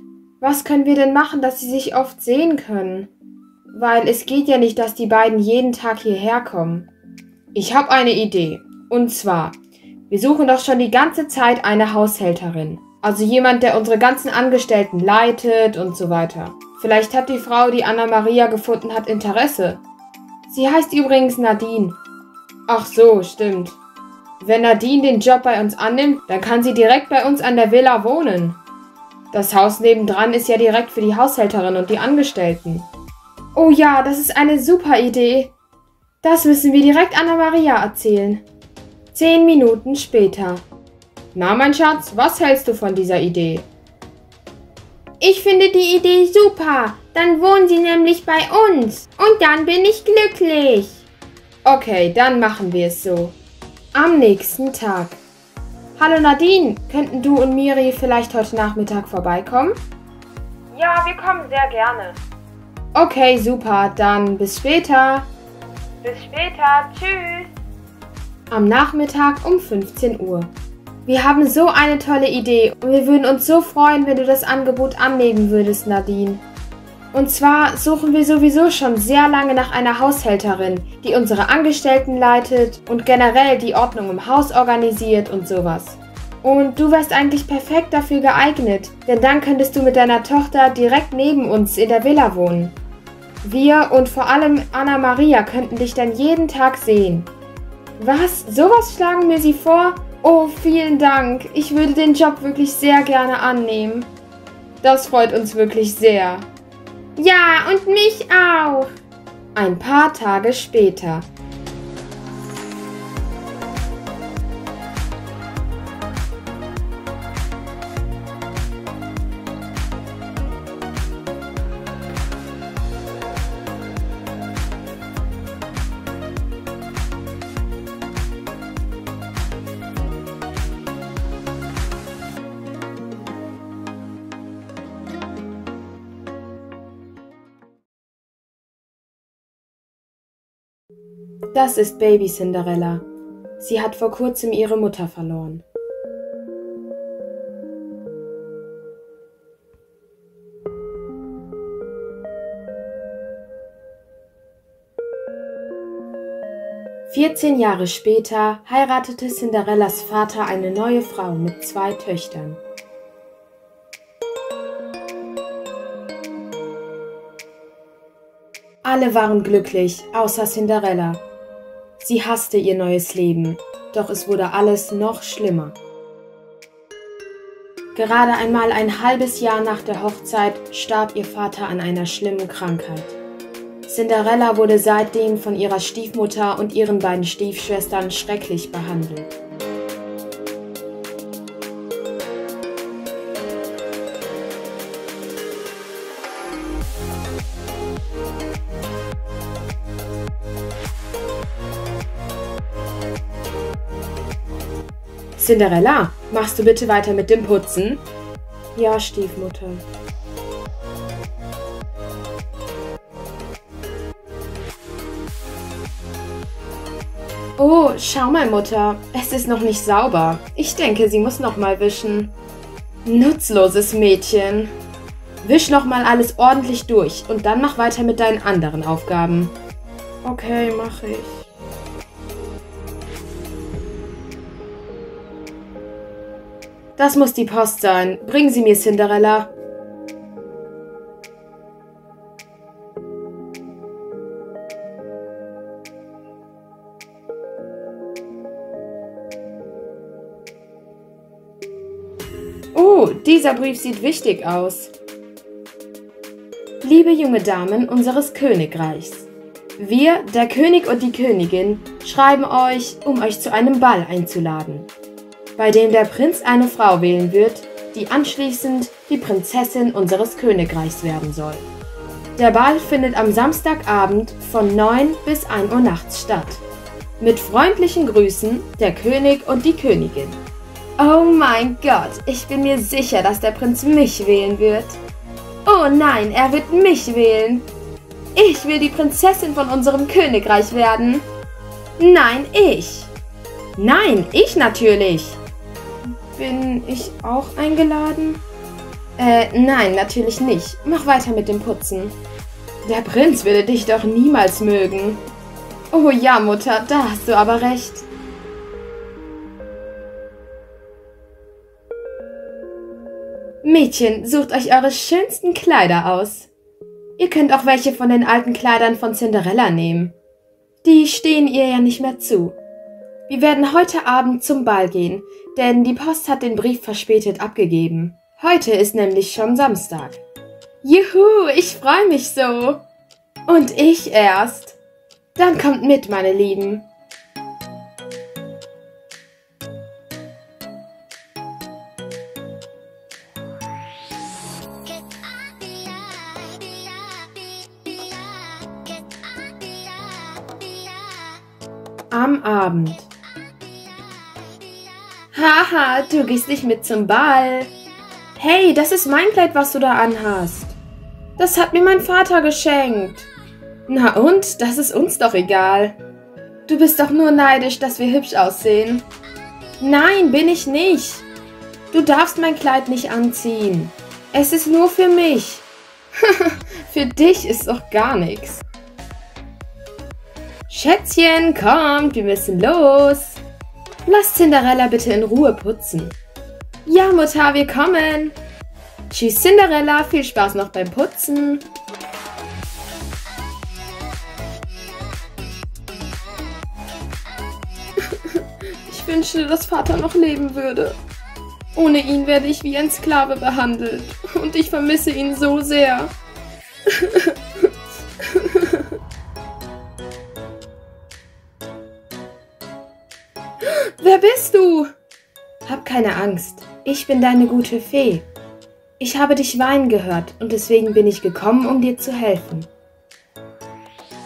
Was können wir denn machen, dass sie sich oft sehen können? Weil es geht ja nicht, dass die beiden jeden Tag hierher kommen. Ich habe eine Idee. Und zwar, wir suchen doch schon die ganze Zeit eine Haushälterin. Also jemand, der unsere ganzen Angestellten leitet und so weiter. Vielleicht hat die Frau, die Anna Maria gefunden hat, Interesse. Sie heißt übrigens Nadine. Ach so, stimmt. Wenn Nadine den Job bei uns annimmt, dann kann sie direkt bei uns an der Villa wohnen. Das Haus nebendran ist ja direkt für die Haushälterin und die Angestellten. Oh ja, das ist eine super Idee. Das müssen wir direkt Anna Maria erzählen. Zehn Minuten später. Na, mein Schatz, was hältst du von dieser Idee? Ich finde die Idee super. Dann wohnen sie nämlich bei uns. Und dann bin ich glücklich. Okay, dann machen wir es so. Am nächsten Tag. Hallo Nadine, könnten du und Miri vielleicht heute Nachmittag vorbeikommen? Ja, wir kommen sehr gerne. Okay, super, dann bis später. Bis später. Tschüss. Am Nachmittag um 15 Uhr. Wir haben so eine tolle Idee und wir würden uns so freuen, wenn du das Angebot annehmen würdest, Nadine. Und zwar suchen wir sowieso schon sehr lange nach einer Haushälterin, die unsere Angestellten leitet und generell die Ordnung im Haus organisiert und sowas. Und du wärst eigentlich perfekt dafür geeignet, denn dann könntest du mit deiner Tochter direkt neben uns in der Villa wohnen. Wir und vor allem Anna Maria könnten dich dann jeden Tag sehen. Was? Sowas schlagen mir sie vor? Oh, vielen Dank. Ich würde den Job wirklich sehr gerne annehmen. Das freut uns wirklich sehr. Ja, und mich auch. Ein paar Tage später. Das ist Baby Cinderella. Sie hat vor kurzem ihre Mutter verloren. Vierzehn Jahre später heiratete Cinderellas Vater eine neue Frau mit zwei Töchtern. Alle waren glücklich, außer Cinderella. Sie hasste ihr neues Leben, doch es wurde alles noch schlimmer. Gerade einmal ein halbes Jahr nach der Hochzeit starb ihr Vater an einer schlimmen Krankheit. Cinderella wurde seitdem von ihrer Stiefmutter und ihren beiden Stiefschwestern schrecklich behandelt. Cinderella, machst du bitte weiter mit dem Putzen? Ja, Stiefmutter. Oh, schau mal, Mutter. Es ist noch nicht sauber. Ich denke, sie muss noch mal wischen. Nutzloses Mädchen. Wisch noch mal alles ordentlich durch und dann mach weiter mit deinen anderen Aufgaben. Okay, mach ich. Das muss die Post sein. Bringen Sie mir Cinderella. Oh, dieser Brief sieht wichtig aus. Liebe junge Damen unseres Königreichs, wir, der König und die Königin, schreiben euch, um euch zu einem Ball einzuladen bei dem der Prinz eine Frau wählen wird, die anschließend die Prinzessin unseres Königreichs werden soll. Der Ball findet am Samstagabend von 9 bis 1 Uhr nachts statt. Mit freundlichen Grüßen der König und die Königin. Oh mein Gott, ich bin mir sicher, dass der Prinz mich wählen wird. Oh nein, er wird mich wählen. Ich will die Prinzessin von unserem Königreich werden. Nein, ich. Nein, ich natürlich. Bin ich auch eingeladen? Äh, nein, natürlich nicht. Mach weiter mit dem Putzen. Der Prinz würde dich doch niemals mögen. Oh ja, Mutter, da hast du aber recht. Mädchen, sucht euch eure schönsten Kleider aus. Ihr könnt auch welche von den alten Kleidern von Cinderella nehmen. Die stehen ihr ja nicht mehr zu. Wir werden heute Abend zum Ball gehen, denn die Post hat den Brief verspätet abgegeben. Heute ist nämlich schon Samstag. Juhu, ich freue mich so. Und ich erst. Dann kommt mit, meine Lieben. Am Abend. Haha, du gehst nicht mit zum Ball. Hey, das ist mein Kleid, was du da anhast. Das hat mir mein Vater geschenkt. Na und, das ist uns doch egal. Du bist doch nur neidisch, dass wir hübsch aussehen. Nein, bin ich nicht. Du darfst mein Kleid nicht anziehen. Es ist nur für mich. für dich ist doch gar nichts. Schätzchen, kommt, wir müssen los. Lass Cinderella bitte in Ruhe putzen. Ja, Mutter, wir kommen. Tschüss, Cinderella, viel Spaß noch beim Putzen. Ich wünschte, dass Vater noch leben würde. Ohne ihn werde ich wie ein Sklave behandelt. Und ich vermisse ihn so sehr. Wer bist du? Hab keine Angst. Ich bin deine gute Fee. Ich habe dich weinen gehört und deswegen bin ich gekommen, um dir zu helfen.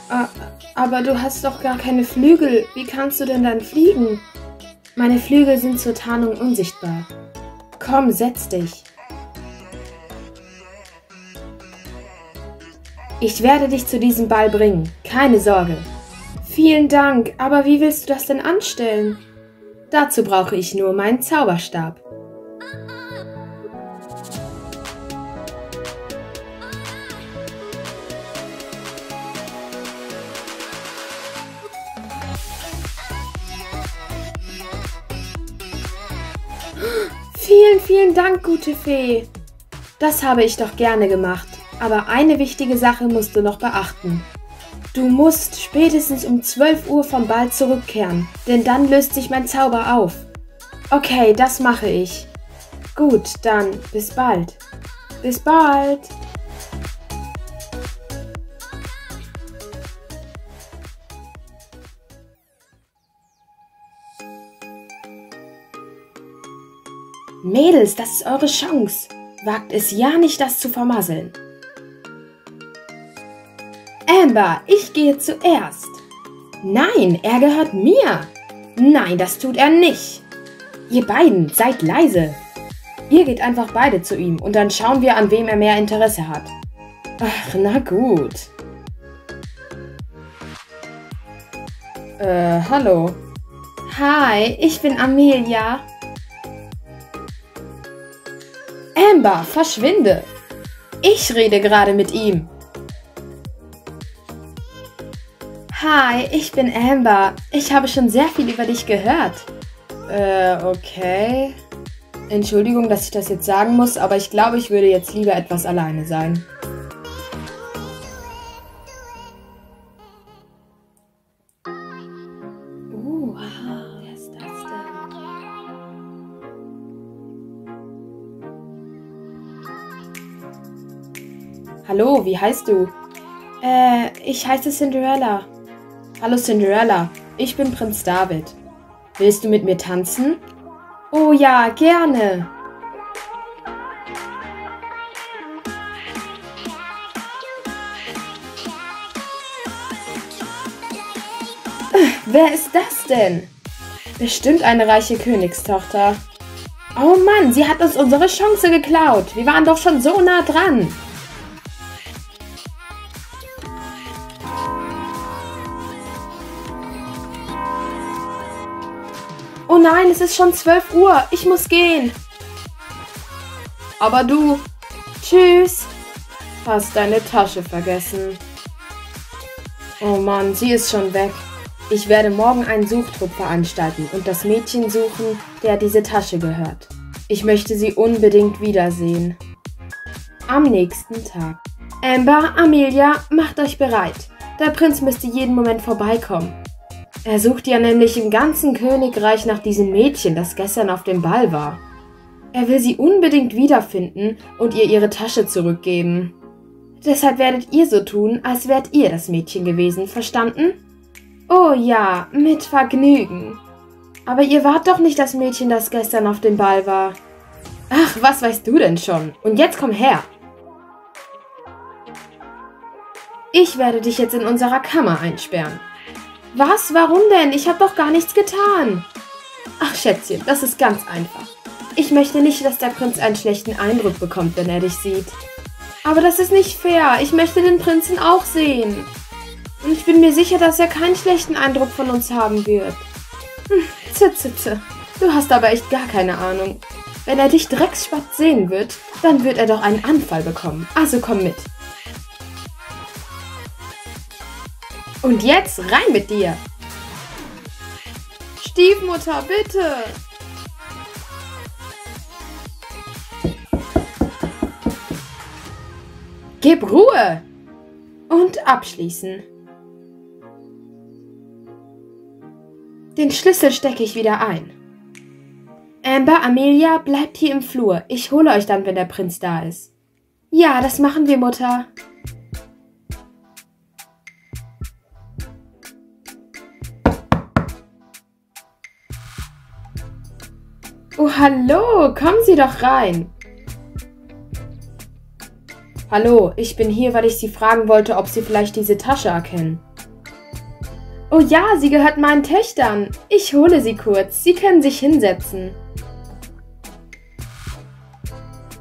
Ah, aber du hast doch gar keine Flügel. Wie kannst du denn dann fliegen? Meine Flügel sind zur Tarnung unsichtbar. Komm, setz dich. Ich werde dich zu diesem Ball bringen. Keine Sorge. Vielen Dank, aber wie willst du das denn anstellen? Dazu brauche ich nur meinen Zauberstab. Vielen, vielen Dank, gute Fee. Das habe ich doch gerne gemacht. Aber eine wichtige Sache musst du noch beachten. Du musst spätestens um 12 Uhr vom Ball zurückkehren, denn dann löst sich mein Zauber auf. Okay, das mache ich. Gut, dann bis bald. Bis bald. Mädels, das ist eure Chance. Wagt es ja nicht, das zu vermasseln. Amber, ich gehe zuerst. Nein, er gehört mir. Nein, das tut er nicht. Ihr beiden, seid leise. Ihr geht einfach beide zu ihm und dann schauen wir, an wem er mehr Interesse hat. Ach, na gut. Äh, hallo. Hi, ich bin Amelia. Amber, verschwinde! Ich rede gerade mit ihm. Hi, ich bin Amber. Ich habe schon sehr viel über dich gehört. Äh, okay. Entschuldigung, dass ich das jetzt sagen muss, aber ich glaube, ich würde jetzt lieber etwas alleine sein. Uh, wow, wer ist das denn? Hallo, wie heißt du? Äh, ich heiße Cinderella. Hallo Cinderella, ich bin Prinz David. Willst du mit mir tanzen? Oh ja, gerne. Äh, Wer ist das denn? Bestimmt eine reiche Königstochter. Oh Mann, sie hat uns unsere Chance geklaut. Wir waren doch schon so nah dran. Oh nein, es ist schon 12 Uhr. Ich muss gehen. Aber du. Tschüss. Hast deine Tasche vergessen. Oh Mann, sie ist schon weg. Ich werde morgen einen Suchtrupp veranstalten und das Mädchen suchen, der diese Tasche gehört. Ich möchte sie unbedingt wiedersehen. Am nächsten Tag. Amber, Amelia, macht euch bereit. Der Prinz müsste jeden Moment vorbeikommen. Er sucht ja nämlich im ganzen Königreich nach diesem Mädchen, das gestern auf dem Ball war. Er will sie unbedingt wiederfinden und ihr ihre Tasche zurückgeben. Deshalb werdet ihr so tun, als wärt ihr das Mädchen gewesen, verstanden? Oh ja, mit Vergnügen. Aber ihr wart doch nicht das Mädchen, das gestern auf dem Ball war. Ach, was weißt du denn schon? Und jetzt komm her. Ich werde dich jetzt in unserer Kammer einsperren. Was? Warum denn? Ich habe doch gar nichts getan. Ach, Schätzchen, das ist ganz einfach. Ich möchte nicht, dass der Prinz einen schlechten Eindruck bekommt, wenn er dich sieht. Aber das ist nicht fair. Ich möchte den Prinzen auch sehen. Und ich bin mir sicher, dass er keinen schlechten Eindruck von uns haben wird. Hm, zitze, Du hast aber echt gar keine Ahnung. Wenn er dich drecksspatz sehen wird, dann wird er doch einen Anfall bekommen. Also komm mit. Und jetzt rein mit dir. Stiefmutter, bitte. Gib Ruhe. Und abschließen. Den Schlüssel stecke ich wieder ein. Amber, Amelia, bleibt hier im Flur. Ich hole euch dann, wenn der Prinz da ist. Ja, das machen wir, Mutter. Hallo, kommen Sie doch rein. Hallo, ich bin hier, weil ich Sie fragen wollte, ob Sie vielleicht diese Tasche erkennen. Oh ja, sie gehört meinen Töchtern. Ich hole sie kurz. Sie können sich hinsetzen.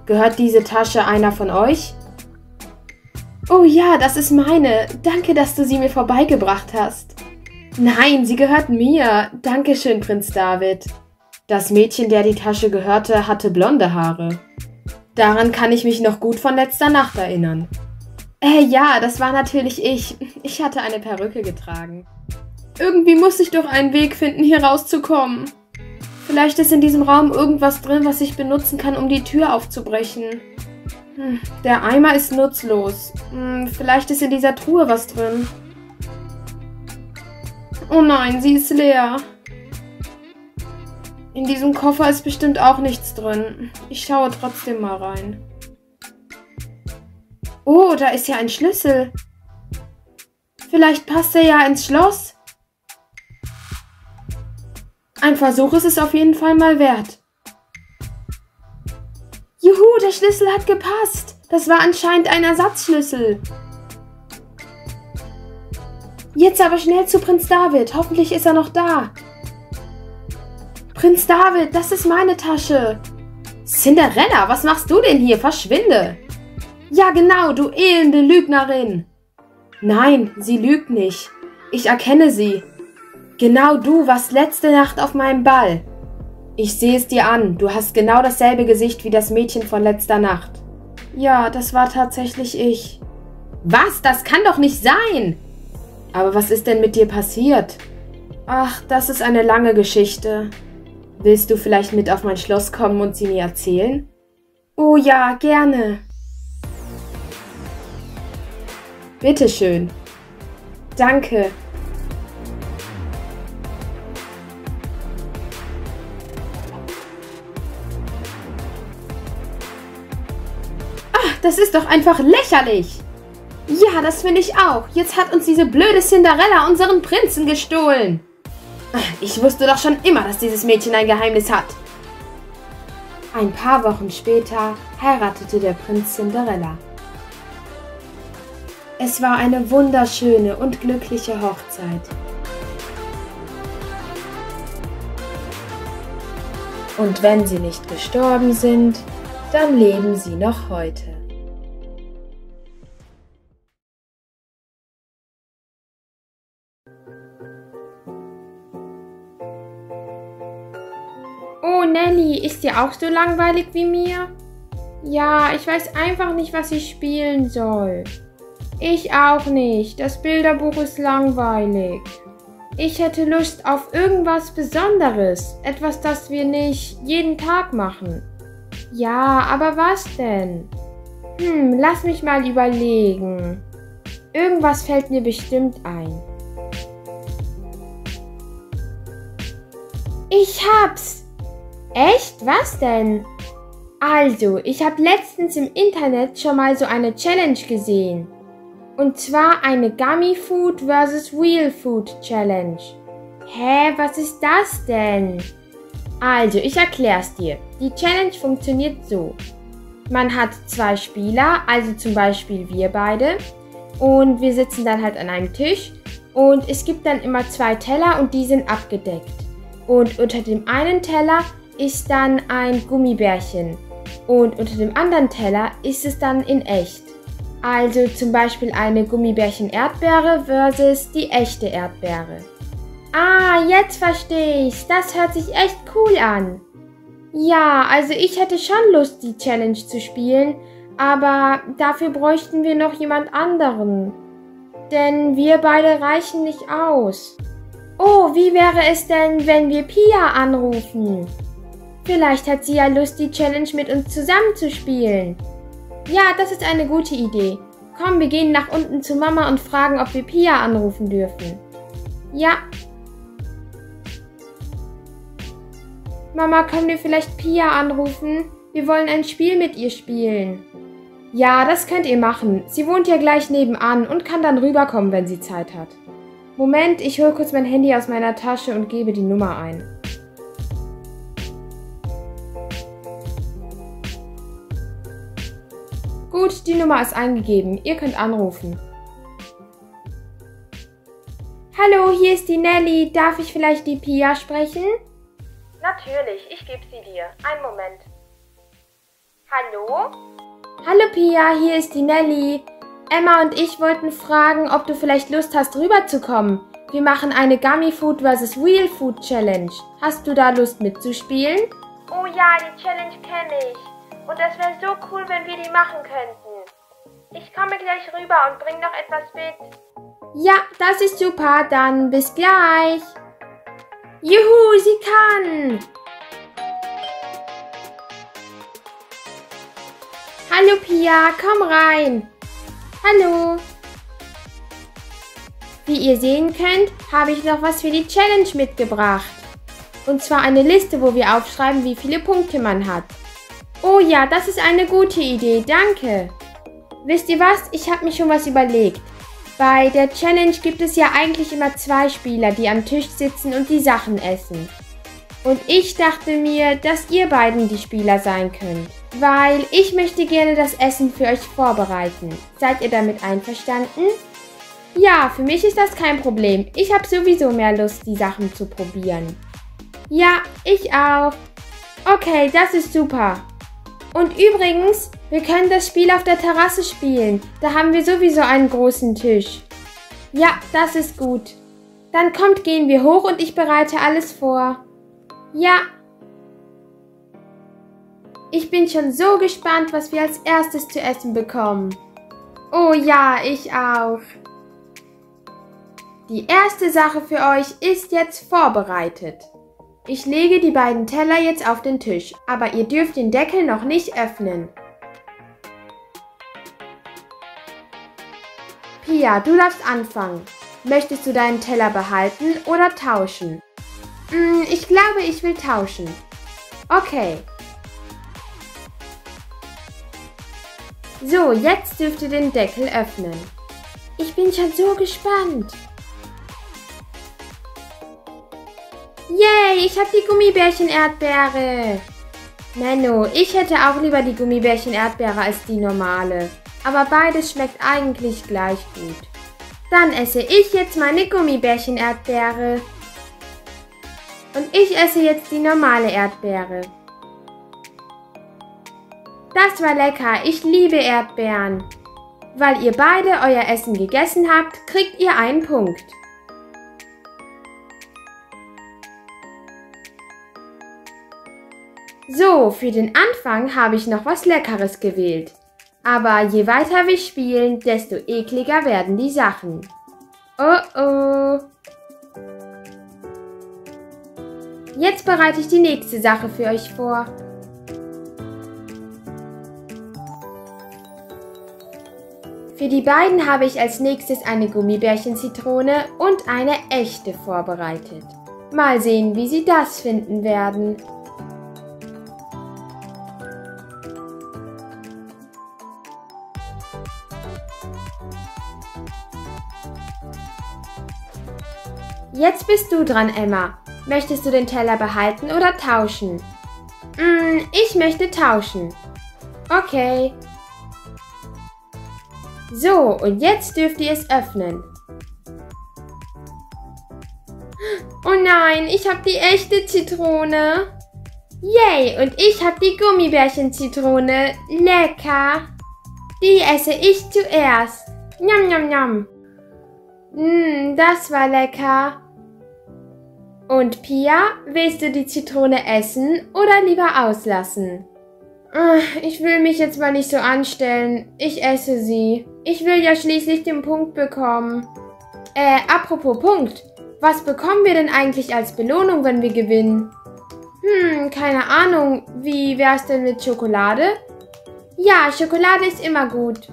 Gehört diese Tasche einer von euch? Oh ja, das ist meine. Danke, dass du sie mir vorbeigebracht hast. Nein, sie gehört mir. Dankeschön, Prinz David. Das Mädchen, der die Tasche gehörte, hatte blonde Haare. Daran kann ich mich noch gut von letzter Nacht erinnern. Äh, ja, das war natürlich ich. Ich hatte eine Perücke getragen. Irgendwie muss ich doch einen Weg finden, hier rauszukommen. Vielleicht ist in diesem Raum irgendwas drin, was ich benutzen kann, um die Tür aufzubrechen. Hm, der Eimer ist nutzlos. Hm, vielleicht ist in dieser Truhe was drin. Oh nein, sie ist leer. In diesem Koffer ist bestimmt auch nichts drin. Ich schaue trotzdem mal rein. Oh, da ist ja ein Schlüssel. Vielleicht passt er ja ins Schloss. Ein Versuch ist es auf jeden Fall mal wert. Juhu, der Schlüssel hat gepasst. Das war anscheinend ein Ersatzschlüssel. Jetzt aber schnell zu Prinz David. Hoffentlich ist er noch da. Prinz David, das ist meine Tasche. Cinderella, was machst du denn hier? Verschwinde. Ja, genau, du elende Lügnerin. Nein, sie lügt nicht. Ich erkenne sie. Genau du warst letzte Nacht auf meinem Ball. Ich sehe es dir an, du hast genau dasselbe Gesicht wie das Mädchen von letzter Nacht. Ja, das war tatsächlich ich. Was? Das kann doch nicht sein! Aber was ist denn mit dir passiert? Ach, das ist eine lange Geschichte. Willst du vielleicht mit auf mein Schloss kommen und sie mir erzählen? Oh ja, gerne. Bitteschön. Danke. Das ist doch einfach lächerlich. Ja, das finde ich auch. Jetzt hat uns diese blöde Cinderella unseren Prinzen gestohlen. Ich wusste doch schon immer, dass dieses Mädchen ein Geheimnis hat. Ein paar Wochen später heiratete der Prinz Cinderella. Es war eine wunderschöne und glückliche Hochzeit. Und wenn sie nicht gestorben sind, dann leben sie noch heute. Nelly, ist dir auch so langweilig wie mir? Ja, ich weiß einfach nicht, was ich spielen soll. Ich auch nicht. Das Bilderbuch ist langweilig. Ich hätte Lust auf irgendwas Besonderes. Etwas, das wir nicht jeden Tag machen. Ja, aber was denn? Hm, lass mich mal überlegen. Irgendwas fällt mir bestimmt ein. Ich hab's! Echt? Was denn? Also, ich habe letztens im Internet schon mal so eine Challenge gesehen. Und zwar eine Gummy Food vs. Real Food Challenge. Hä, was ist das denn? Also, ich erklär's dir. Die Challenge funktioniert so. Man hat zwei Spieler, also zum Beispiel wir beide. Und wir sitzen dann halt an einem Tisch Und es gibt dann immer zwei Teller und die sind abgedeckt. Und unter dem einen Teller ist dann ein Gummibärchen. Und unter dem anderen Teller ist es dann in echt. Also zum Beispiel eine Gummibärchen-Erdbeere versus die echte Erdbeere. Ah, jetzt verstehe ich's. Das hört sich echt cool an. Ja, also ich hätte schon Lust, die Challenge zu spielen, aber dafür bräuchten wir noch jemand anderen. Denn wir beide reichen nicht aus. Oh, wie wäre es denn, wenn wir Pia anrufen? Vielleicht hat sie ja Lust, die Challenge mit uns zusammen zu spielen. Ja, das ist eine gute Idee. Komm, wir gehen nach unten zu Mama und fragen, ob wir Pia anrufen dürfen. Ja. Mama, können wir vielleicht Pia anrufen? Wir wollen ein Spiel mit ihr spielen. Ja, das könnt ihr machen. Sie wohnt ja gleich nebenan und kann dann rüberkommen, wenn sie Zeit hat. Moment, ich hole kurz mein Handy aus meiner Tasche und gebe die Nummer ein. Gut, die Nummer ist eingegeben. Ihr könnt anrufen. Hallo, hier ist die Nelly. Darf ich vielleicht die Pia sprechen? Natürlich, ich gebe sie dir. Einen Moment. Hallo? Hallo Pia, hier ist die Nelly. Emma und ich wollten fragen, ob du vielleicht Lust hast, rüberzukommen. Wir machen eine Gummy Food vs. Real Food Challenge. Hast du da Lust mitzuspielen? Oh ja, die Challenge kenne ich. Und das wäre so cool, wenn wir die machen könnten. Ich komme gleich rüber und bring noch etwas mit. Ja, das ist super. Dann bis gleich. Juhu, sie kann! Hallo Pia, komm rein. Hallo. Wie ihr sehen könnt, habe ich noch was für die Challenge mitgebracht. Und zwar eine Liste, wo wir aufschreiben, wie viele Punkte man hat. Oh ja, das ist eine gute Idee, danke. Wisst ihr was? Ich habe mir schon was überlegt. Bei der Challenge gibt es ja eigentlich immer zwei Spieler, die am Tisch sitzen und die Sachen essen. Und ich dachte mir, dass ihr beiden die Spieler sein könnt. Weil ich möchte gerne das Essen für euch vorbereiten. Seid ihr damit einverstanden? Ja, für mich ist das kein Problem. Ich habe sowieso mehr Lust, die Sachen zu probieren. Ja, ich auch. Okay, das ist super. Und übrigens, wir können das Spiel auf der Terrasse spielen. Da haben wir sowieso einen großen Tisch. Ja, das ist gut. Dann kommt, gehen wir hoch und ich bereite alles vor. Ja. Ich bin schon so gespannt, was wir als erstes zu essen bekommen. Oh ja, ich auch. Die erste Sache für euch ist jetzt vorbereitet. Ich lege die beiden Teller jetzt auf den Tisch, aber ihr dürft den Deckel noch nicht öffnen. Pia, du darfst anfangen. Möchtest du deinen Teller behalten oder tauschen? Hm, ich glaube, ich will tauschen. Okay. So, jetzt dürft ihr den Deckel öffnen. Ich bin schon so gespannt. Yay, ich habe die Gummibärchen-Erdbeere. Menno, ich hätte auch lieber die Gummibärchen-Erdbeere als die normale. Aber beides schmeckt eigentlich gleich gut. Dann esse ich jetzt meine Gummibärchen-Erdbeere. Und ich esse jetzt die normale Erdbeere. Das war lecker. Ich liebe Erdbeeren. Weil ihr beide euer Essen gegessen habt, kriegt ihr einen Punkt. So, für den Anfang habe ich noch was Leckeres gewählt. Aber je weiter wir spielen, desto ekliger werden die Sachen. Oh oh. Jetzt bereite ich die nächste Sache für euch vor. Für die beiden habe ich als nächstes eine Gummibärchen-Zitrone und eine echte vorbereitet. Mal sehen, wie sie das finden werden. Jetzt bist du dran, Emma. Möchtest du den Teller behalten oder tauschen? Mm, ich möchte tauschen. Okay. So, und jetzt dürft ihr es öffnen. Oh nein, ich habe die echte Zitrone. Yay, und ich habe die Gummibärchen-Zitrone. Lecker. Die esse ich zuerst. Njam, njam, njam. Mmm, das war lecker. Und Pia, willst du die Zitrone essen oder lieber auslassen? Ah, ich will mich jetzt mal nicht so anstellen. Ich esse sie. Ich will ja schließlich den Punkt bekommen. Äh, apropos Punkt. Was bekommen wir denn eigentlich als Belohnung, wenn wir gewinnen? Hm, keine Ahnung. Wie wär's denn mit Schokolade? Ja, Schokolade ist immer gut.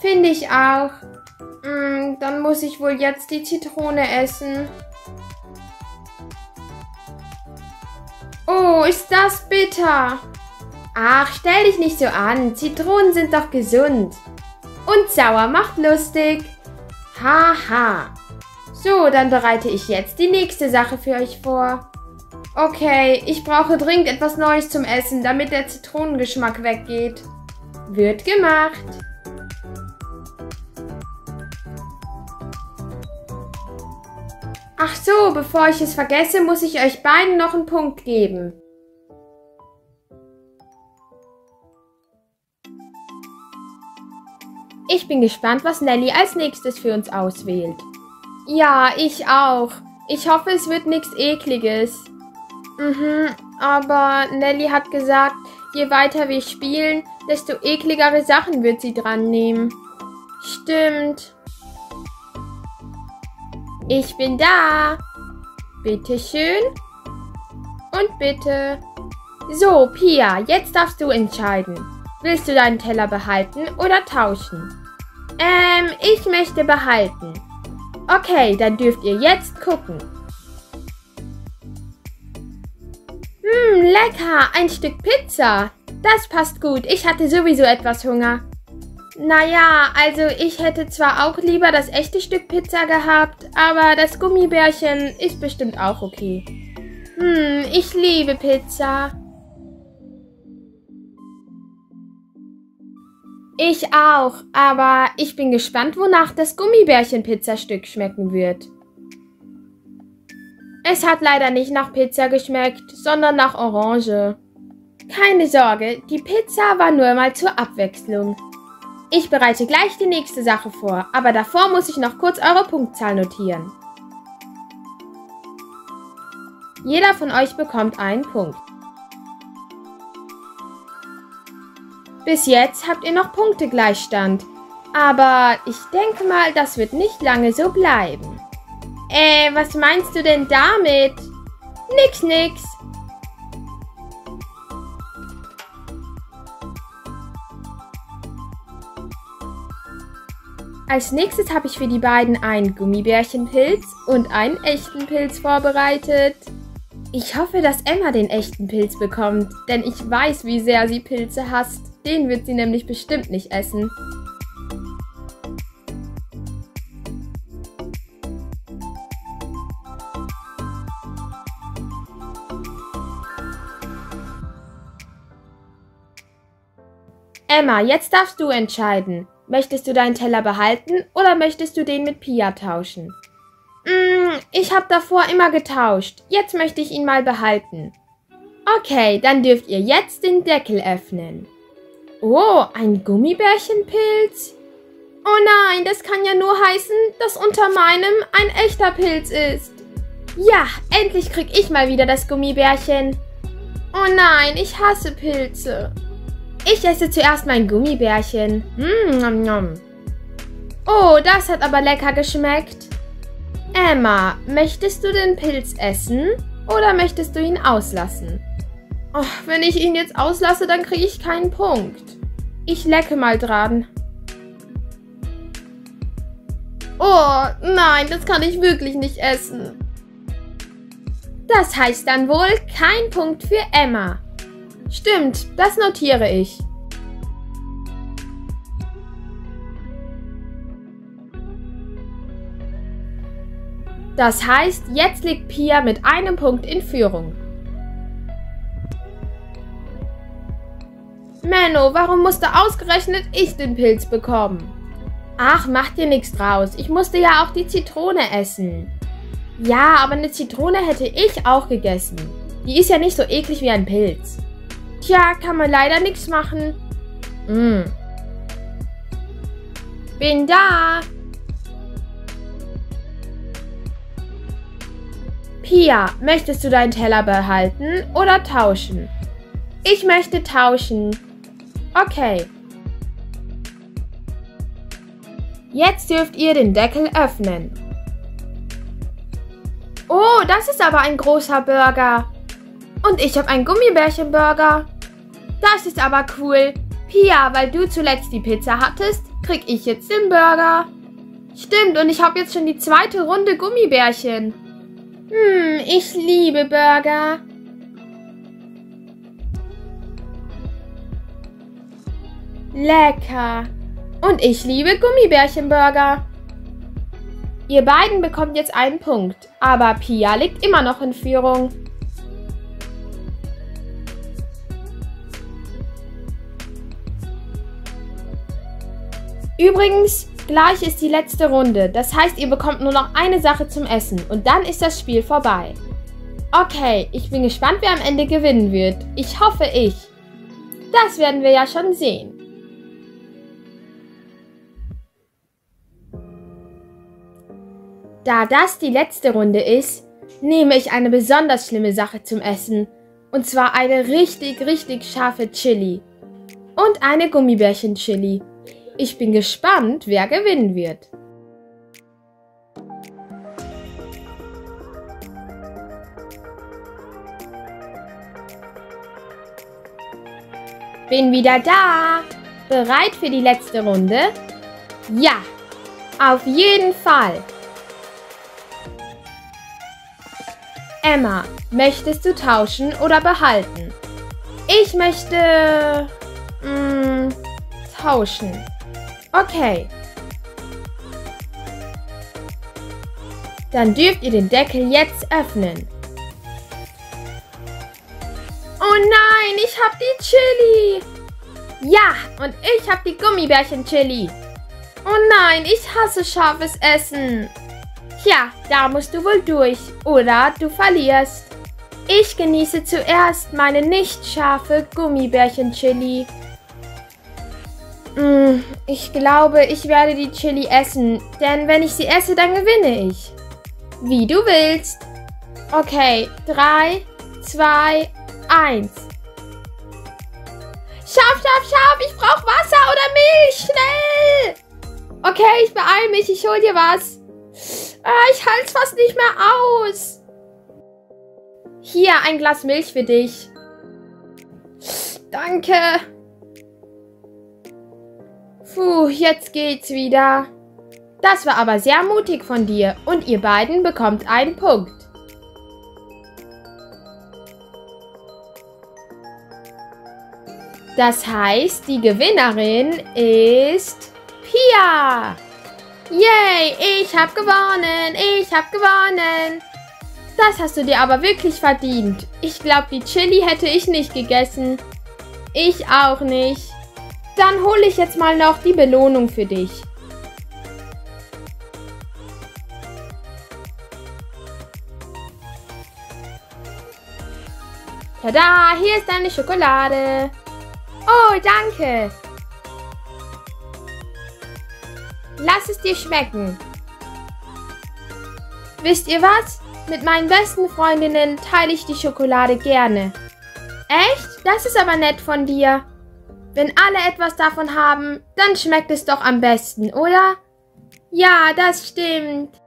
Finde ich auch. Hm, dann muss ich wohl jetzt die Zitrone essen. Oh, ist das bitter. Ach, stell dich nicht so an. Zitronen sind doch gesund. Und sauer macht lustig. Haha. Ha. So, dann bereite ich jetzt die nächste Sache für euch vor. Okay, ich brauche dringend etwas Neues zum Essen, damit der Zitronengeschmack weggeht. Wird gemacht. Ach so, bevor ich es vergesse, muss ich euch beiden noch einen Punkt geben. Ich bin gespannt, was Nelly als nächstes für uns auswählt. Ja, ich auch. Ich hoffe, es wird nichts Ekliges. Mhm, aber Nelly hat gesagt, je weiter wir spielen, desto ekligere Sachen wird sie dran nehmen. Stimmt. Ich bin da. Bitte schön. Und bitte. So, Pia, jetzt darfst du entscheiden. Willst du deinen Teller behalten oder tauschen? Ähm, ich möchte behalten. Okay, dann dürft ihr jetzt gucken. Hm, lecker, ein Stück Pizza. Das passt gut, ich hatte sowieso etwas Hunger. Naja, also ich hätte zwar auch lieber das echte Stück Pizza gehabt, aber das Gummibärchen ist bestimmt auch okay. Hm, ich liebe Pizza. Ich auch, aber ich bin gespannt, wonach das Gummibärchen-Pizzastück schmecken wird. Es hat leider nicht nach Pizza geschmeckt, sondern nach Orange. Keine Sorge, die Pizza war nur mal zur Abwechslung. Ich bereite gleich die nächste Sache vor, aber davor muss ich noch kurz eure Punktzahl notieren. Jeder von euch bekommt einen Punkt. Bis jetzt habt ihr noch Punktegleichstand. Aber ich denke mal, das wird nicht lange so bleiben. Äh, was meinst du denn damit? Nix, nix. Als nächstes habe ich für die beiden einen Gummibärchenpilz und einen echten Pilz vorbereitet. Ich hoffe, dass Emma den echten Pilz bekommt, denn ich weiß, wie sehr sie Pilze hasst. Den wird sie nämlich bestimmt nicht essen. Emma, jetzt darfst du entscheiden. Möchtest du deinen Teller behalten oder möchtest du den mit Pia tauschen? Mm, ich habe davor immer getauscht. Jetzt möchte ich ihn mal behalten. Okay, dann dürft ihr jetzt den Deckel öffnen. Oh, ein Gummibärchenpilz? Oh nein, das kann ja nur heißen, dass unter meinem ein echter Pilz ist. Ja, endlich krieg ich mal wieder das Gummibärchen. Oh nein, ich hasse Pilze. Ich esse zuerst mein Gummibärchen. Mmh, nom, nom. Oh, das hat aber lecker geschmeckt. Emma, möchtest du den Pilz essen oder möchtest du ihn auslassen? Oh, wenn ich ihn jetzt auslasse, dann kriege ich keinen Punkt. Ich lecke mal dran. Oh, nein, das kann ich wirklich nicht essen. Das heißt dann wohl kein Punkt für Emma. Stimmt, das notiere ich. Das heißt, jetzt liegt Pia mit einem Punkt in Führung. Menno, warum musste ausgerechnet ich den Pilz bekommen? Ach, mach dir nichts draus. Ich musste ja auch die Zitrone essen. Ja, aber eine Zitrone hätte ich auch gegessen. Die ist ja nicht so eklig wie ein Pilz. Tja, kann man leider nichts machen. Mm. Bin da. Pia, möchtest du deinen Teller behalten oder tauschen? Ich möchte tauschen. Okay. Jetzt dürft ihr den Deckel öffnen. Oh, das ist aber ein großer Burger. Und ich habe einen Gummibärchenburger. Das ist aber cool. Pia, weil du zuletzt die Pizza hattest, krieg ich jetzt den Burger. Stimmt, und ich habe jetzt schon die zweite Runde Gummibärchen. Hm, ich liebe Burger. Lecker. Und ich liebe Gummibärchenburger. Ihr beiden bekommt jetzt einen Punkt, aber Pia liegt immer noch in Führung. Übrigens, gleich ist die letzte Runde. Das heißt, ihr bekommt nur noch eine Sache zum Essen und dann ist das Spiel vorbei. Okay, ich bin gespannt, wer am Ende gewinnen wird. Ich hoffe ich. Das werden wir ja schon sehen. Da das die letzte Runde ist, nehme ich eine besonders schlimme Sache zum Essen. Und zwar eine richtig, richtig scharfe Chili. Und eine Gummibärchen-Chili. Ich bin gespannt, wer gewinnen wird. Bin wieder da. Bereit für die letzte Runde? Ja, auf jeden Fall. Emma, möchtest du tauschen oder behalten? Ich möchte... Mh, mm, tauschen. Okay. Dann dürft ihr den Deckel jetzt öffnen. Oh nein, ich hab die Chili. Ja, und ich hab die Gummibärchen-Chili. Oh nein, ich hasse scharfes Essen. Tja, da musst du wohl durch oder du verlierst. Ich genieße zuerst meine nicht scharfe Gummibärchen-Chili. Mm, ich glaube, ich werde die Chili essen, denn wenn ich sie esse, dann gewinne ich. Wie du willst. Okay, 3, 2, 1. Scharf, scharf, scharf, ich brauche Wasser oder Milch, schnell! Okay, ich beeile mich, ich hol dir was. Ah, ich halte es fast nicht mehr aus. Hier, ein Glas Milch für dich. Danke. Puh, jetzt geht's wieder. Das war aber sehr mutig von dir und ihr beiden bekommt einen Punkt. Das heißt, die Gewinnerin ist Pia. Yay, ich hab gewonnen, ich hab gewonnen. Das hast du dir aber wirklich verdient. Ich glaube, die Chili hätte ich nicht gegessen. Ich auch nicht. Dann hole ich jetzt mal noch die Belohnung für dich. Tada, hier ist deine Schokolade. Oh, danke. Lass es dir schmecken. Wisst ihr was? Mit meinen besten Freundinnen teile ich die Schokolade gerne. Echt? Das ist aber nett von dir. Wenn alle etwas davon haben, dann schmeckt es doch am besten, oder? Ja, das stimmt.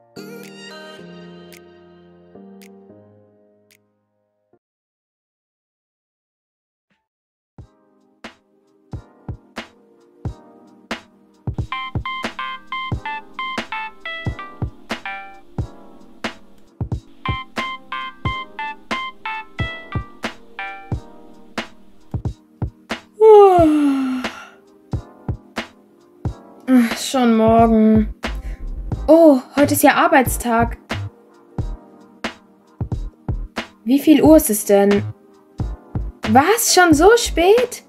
Morgen. Oh, heute ist ja Arbeitstag. Wie viel Uhr ist es denn? Was? Schon so spät?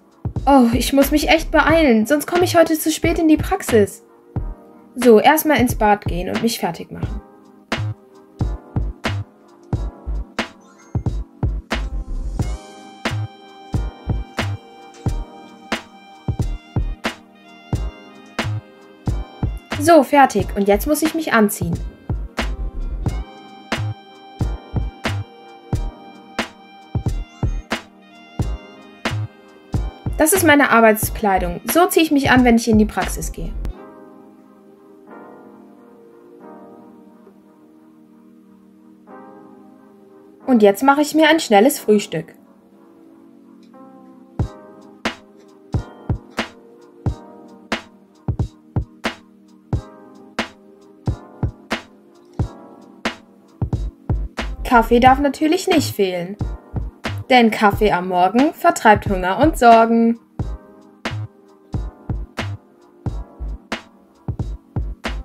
Oh, ich muss mich echt beeilen, sonst komme ich heute zu spät in die Praxis. So, erstmal ins Bad gehen und mich fertig machen. So, fertig. Und jetzt muss ich mich anziehen. Das ist meine Arbeitskleidung. So ziehe ich mich an, wenn ich in die Praxis gehe. Und jetzt mache ich mir ein schnelles Frühstück. Kaffee darf natürlich nicht fehlen. Denn Kaffee am Morgen vertreibt Hunger und Sorgen.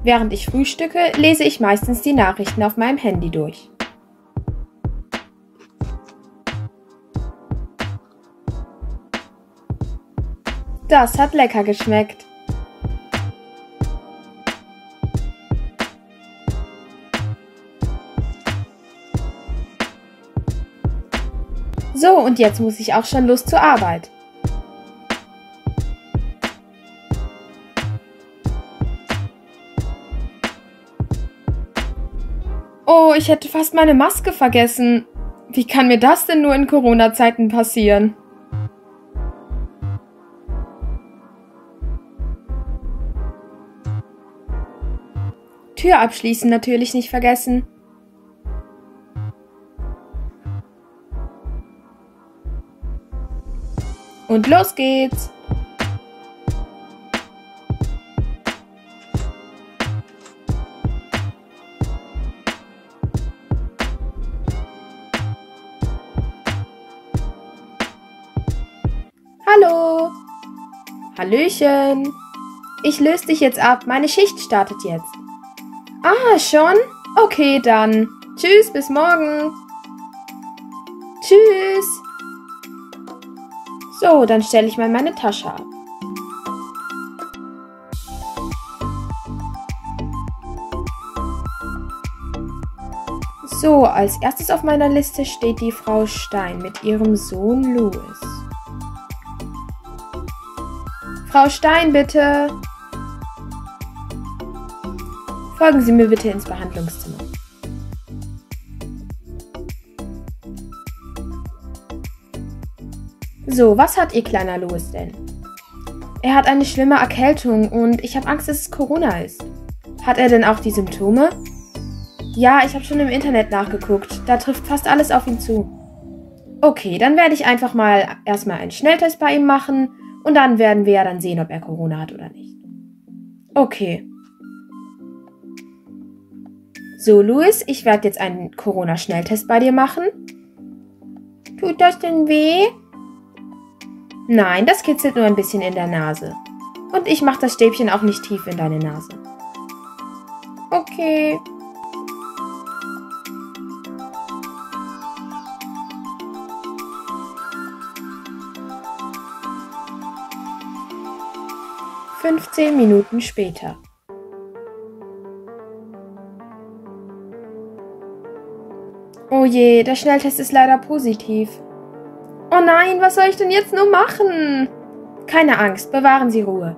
Während ich frühstücke, lese ich meistens die Nachrichten auf meinem Handy durch. Das hat lecker geschmeckt. So, und jetzt muss ich auch schon los zur Arbeit. Oh, ich hätte fast meine Maske vergessen. Wie kann mir das denn nur in Corona-Zeiten passieren? Tür abschließen natürlich nicht vergessen. Und los geht's! Hallo! Hallöchen! Ich löse dich jetzt ab, meine Schicht startet jetzt. Ah, schon? Okay, dann. Tschüss, bis morgen. Tschüss. So, dann stelle ich mal meine Tasche ab. So, als erstes auf meiner Liste steht die Frau Stein mit ihrem Sohn Louis. Frau Stein, bitte. Folgen Sie mir bitte ins Behandlungszimmer. So, was hat Ihr kleiner Louis denn? Er hat eine schlimme Erkältung und ich habe Angst, dass es Corona ist. Hat er denn auch die Symptome? Ja, ich habe schon im Internet nachgeguckt. Da trifft fast alles auf ihn zu. Okay, dann werde ich einfach mal erstmal einen Schnelltest bei ihm machen und dann werden wir ja dann sehen, ob er Corona hat oder nicht. Okay. So, Louis, ich werde jetzt einen Corona-Schnelltest bei dir machen. Tut das denn weh? Nein, das kitzelt nur ein bisschen in der Nase. Und ich mache das Stäbchen auch nicht tief in deine Nase. Okay. Fünfzehn Minuten später. Oh je, der Schnelltest ist leider positiv. Nein, was soll ich denn jetzt nur machen? Keine Angst, bewahren Sie Ruhe.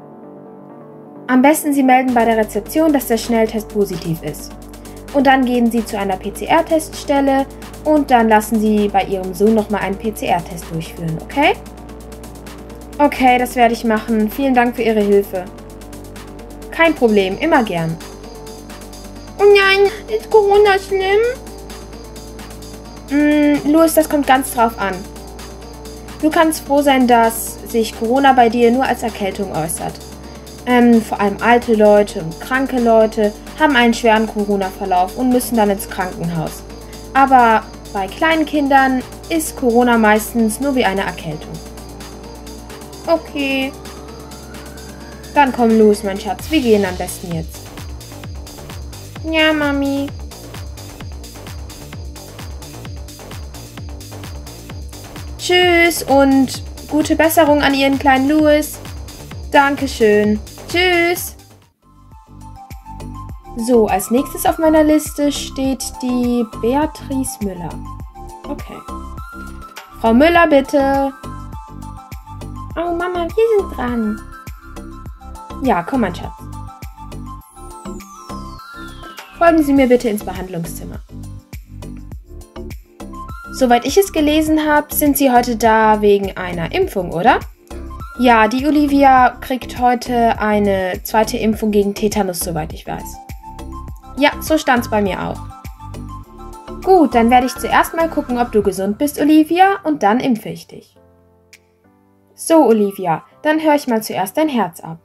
Am besten Sie melden bei der Rezeption, dass der Schnelltest positiv ist. Und dann gehen Sie zu einer PCR-Teststelle und dann lassen Sie bei Ihrem Sohn nochmal einen PCR-Test durchführen, okay? Okay, das werde ich machen. Vielen Dank für Ihre Hilfe. Kein Problem, immer gern. Oh nein, ist Corona schlimm? Mm, Louis, das kommt ganz drauf an. Du kannst froh sein, dass sich Corona bei dir nur als Erkältung äußert. Ähm, vor allem alte Leute und kranke Leute haben einen schweren Corona-Verlauf und müssen dann ins Krankenhaus. Aber bei kleinen Kindern ist Corona meistens nur wie eine Erkältung. Okay. Dann komm los, mein Schatz. Wir gehen am besten jetzt. Ja, Mami. Tschüss und gute Besserung an Ihren kleinen Louis. Dankeschön. Tschüss. So, als nächstes auf meiner Liste steht die Beatrice Müller. Okay. Frau Müller, bitte. Oh, Mama, wir sind dran. Ja, komm, mein Schatz. Folgen Sie mir bitte ins Behandlungszimmer. Soweit ich es gelesen habe, sind Sie heute da wegen einer Impfung, oder? Ja, die Olivia kriegt heute eine zweite Impfung gegen Tetanus, soweit ich weiß. Ja, so stand's bei mir auch. Gut, dann werde ich zuerst mal gucken, ob du gesund bist, Olivia, und dann impfe ich dich. So, Olivia, dann höre ich mal zuerst dein Herz ab.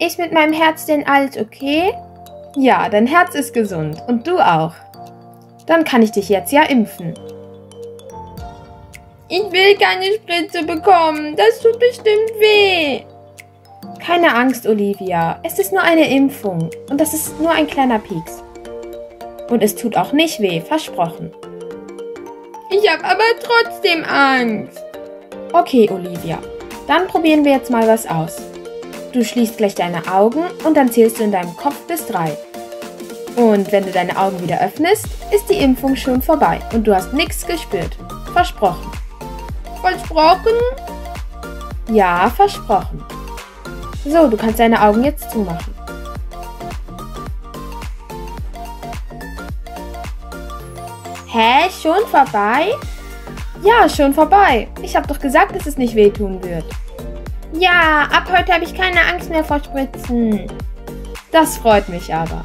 Ist mit meinem Herz denn alles okay? Ja, dein Herz ist gesund und du auch. Dann kann ich dich jetzt ja impfen. Ich will keine Spritze bekommen. Das tut bestimmt weh. Keine Angst, Olivia. Es ist nur eine Impfung und das ist nur ein kleiner Pieks. Und es tut auch nicht weh, versprochen. Ich habe aber trotzdem Angst. Okay, Olivia. Dann probieren wir jetzt mal was aus. Du schließt gleich deine Augen und dann zählst du in deinem Kopf bis drei. Und wenn du deine Augen wieder öffnest, ist die Impfung schon vorbei und du hast nichts gespürt. Versprochen. Versprochen? Ja, versprochen. So, du kannst deine Augen jetzt zumachen. Hä, schon vorbei? Ja, schon vorbei. Ich habe doch gesagt, dass es nicht wehtun wird. Ja, ab heute habe ich keine Angst mehr vor Spritzen. Das freut mich aber.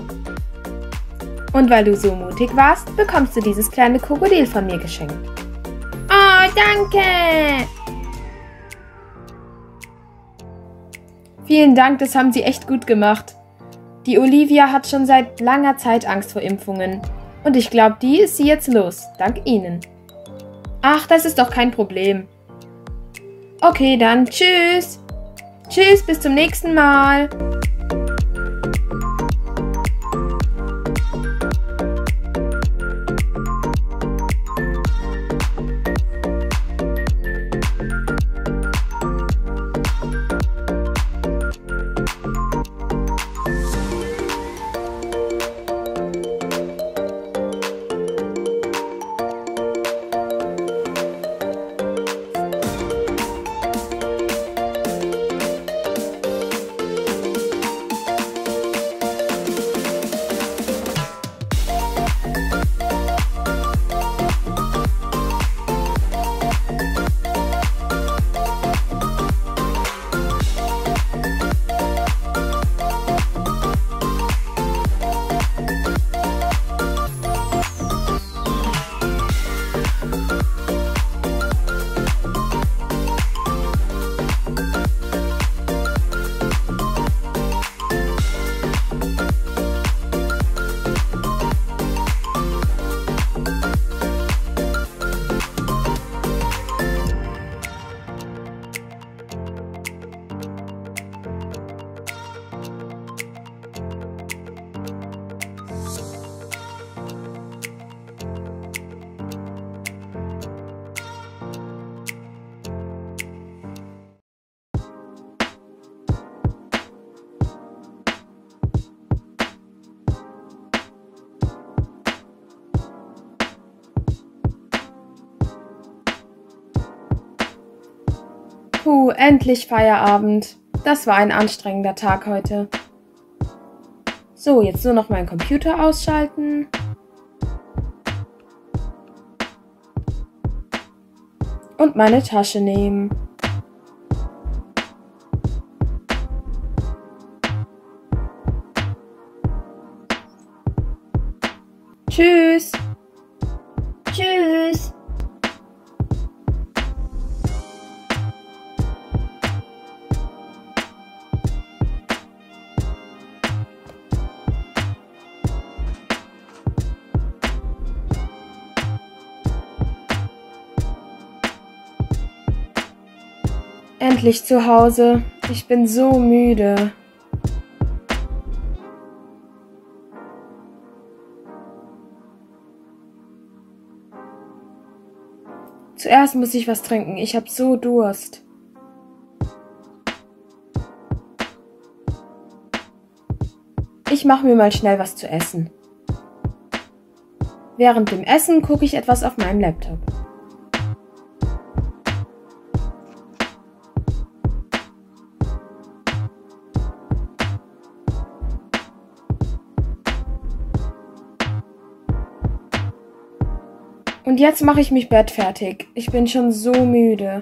Und weil du so mutig warst, bekommst du dieses kleine Krokodil von mir geschenkt. Oh, danke! Vielen Dank, das haben Sie echt gut gemacht. Die Olivia hat schon seit langer Zeit Angst vor Impfungen. Und ich glaube, die ist sie jetzt los, dank Ihnen. Ach, das ist doch kein Problem. Okay, dann tschüss. Tschüss, bis zum nächsten Mal. Endlich Feierabend. Das war ein anstrengender Tag heute. So, jetzt nur noch meinen Computer ausschalten. Und meine Tasche nehmen. Tschüss. Endlich zu Hause. Ich bin so müde. Zuerst muss ich was trinken. Ich habe so Durst. Ich mache mir mal schnell was zu essen. Während dem Essen gucke ich etwas auf meinem Laptop. Und jetzt mache ich mich bettfertig. Ich bin schon so müde.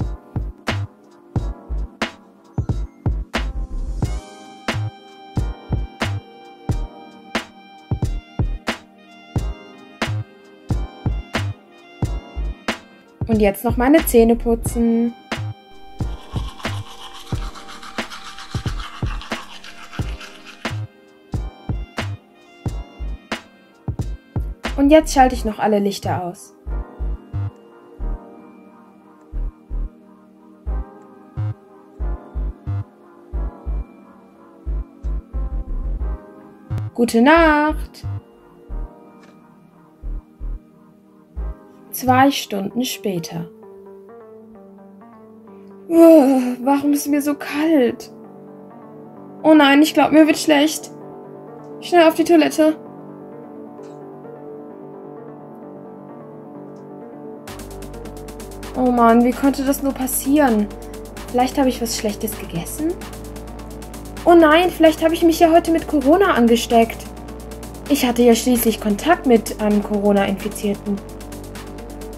Und jetzt noch meine Zähne putzen. Und jetzt schalte ich noch alle Lichter aus. Gute Nacht. Zwei Stunden später. Warum ist mir so kalt? Oh nein, ich glaube, mir wird schlecht. Schnell auf die Toilette. Oh Mann, wie konnte das nur passieren? Vielleicht habe ich was Schlechtes gegessen? Oh nein, vielleicht habe ich mich ja heute mit Corona angesteckt. Ich hatte ja schließlich Kontakt mit einem Corona-Infizierten.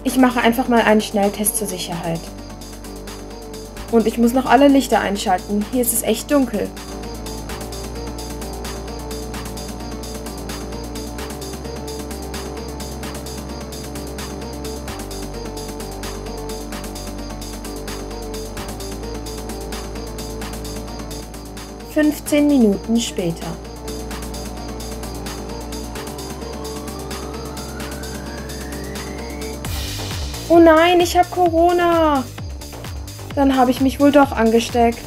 Ich mache einfach mal einen Schnelltest zur Sicherheit. Und ich muss noch alle Lichter einschalten. Hier ist es echt dunkel. Fünfzehn Minuten später. Oh nein, ich habe Corona. Dann habe ich mich wohl doch angesteckt.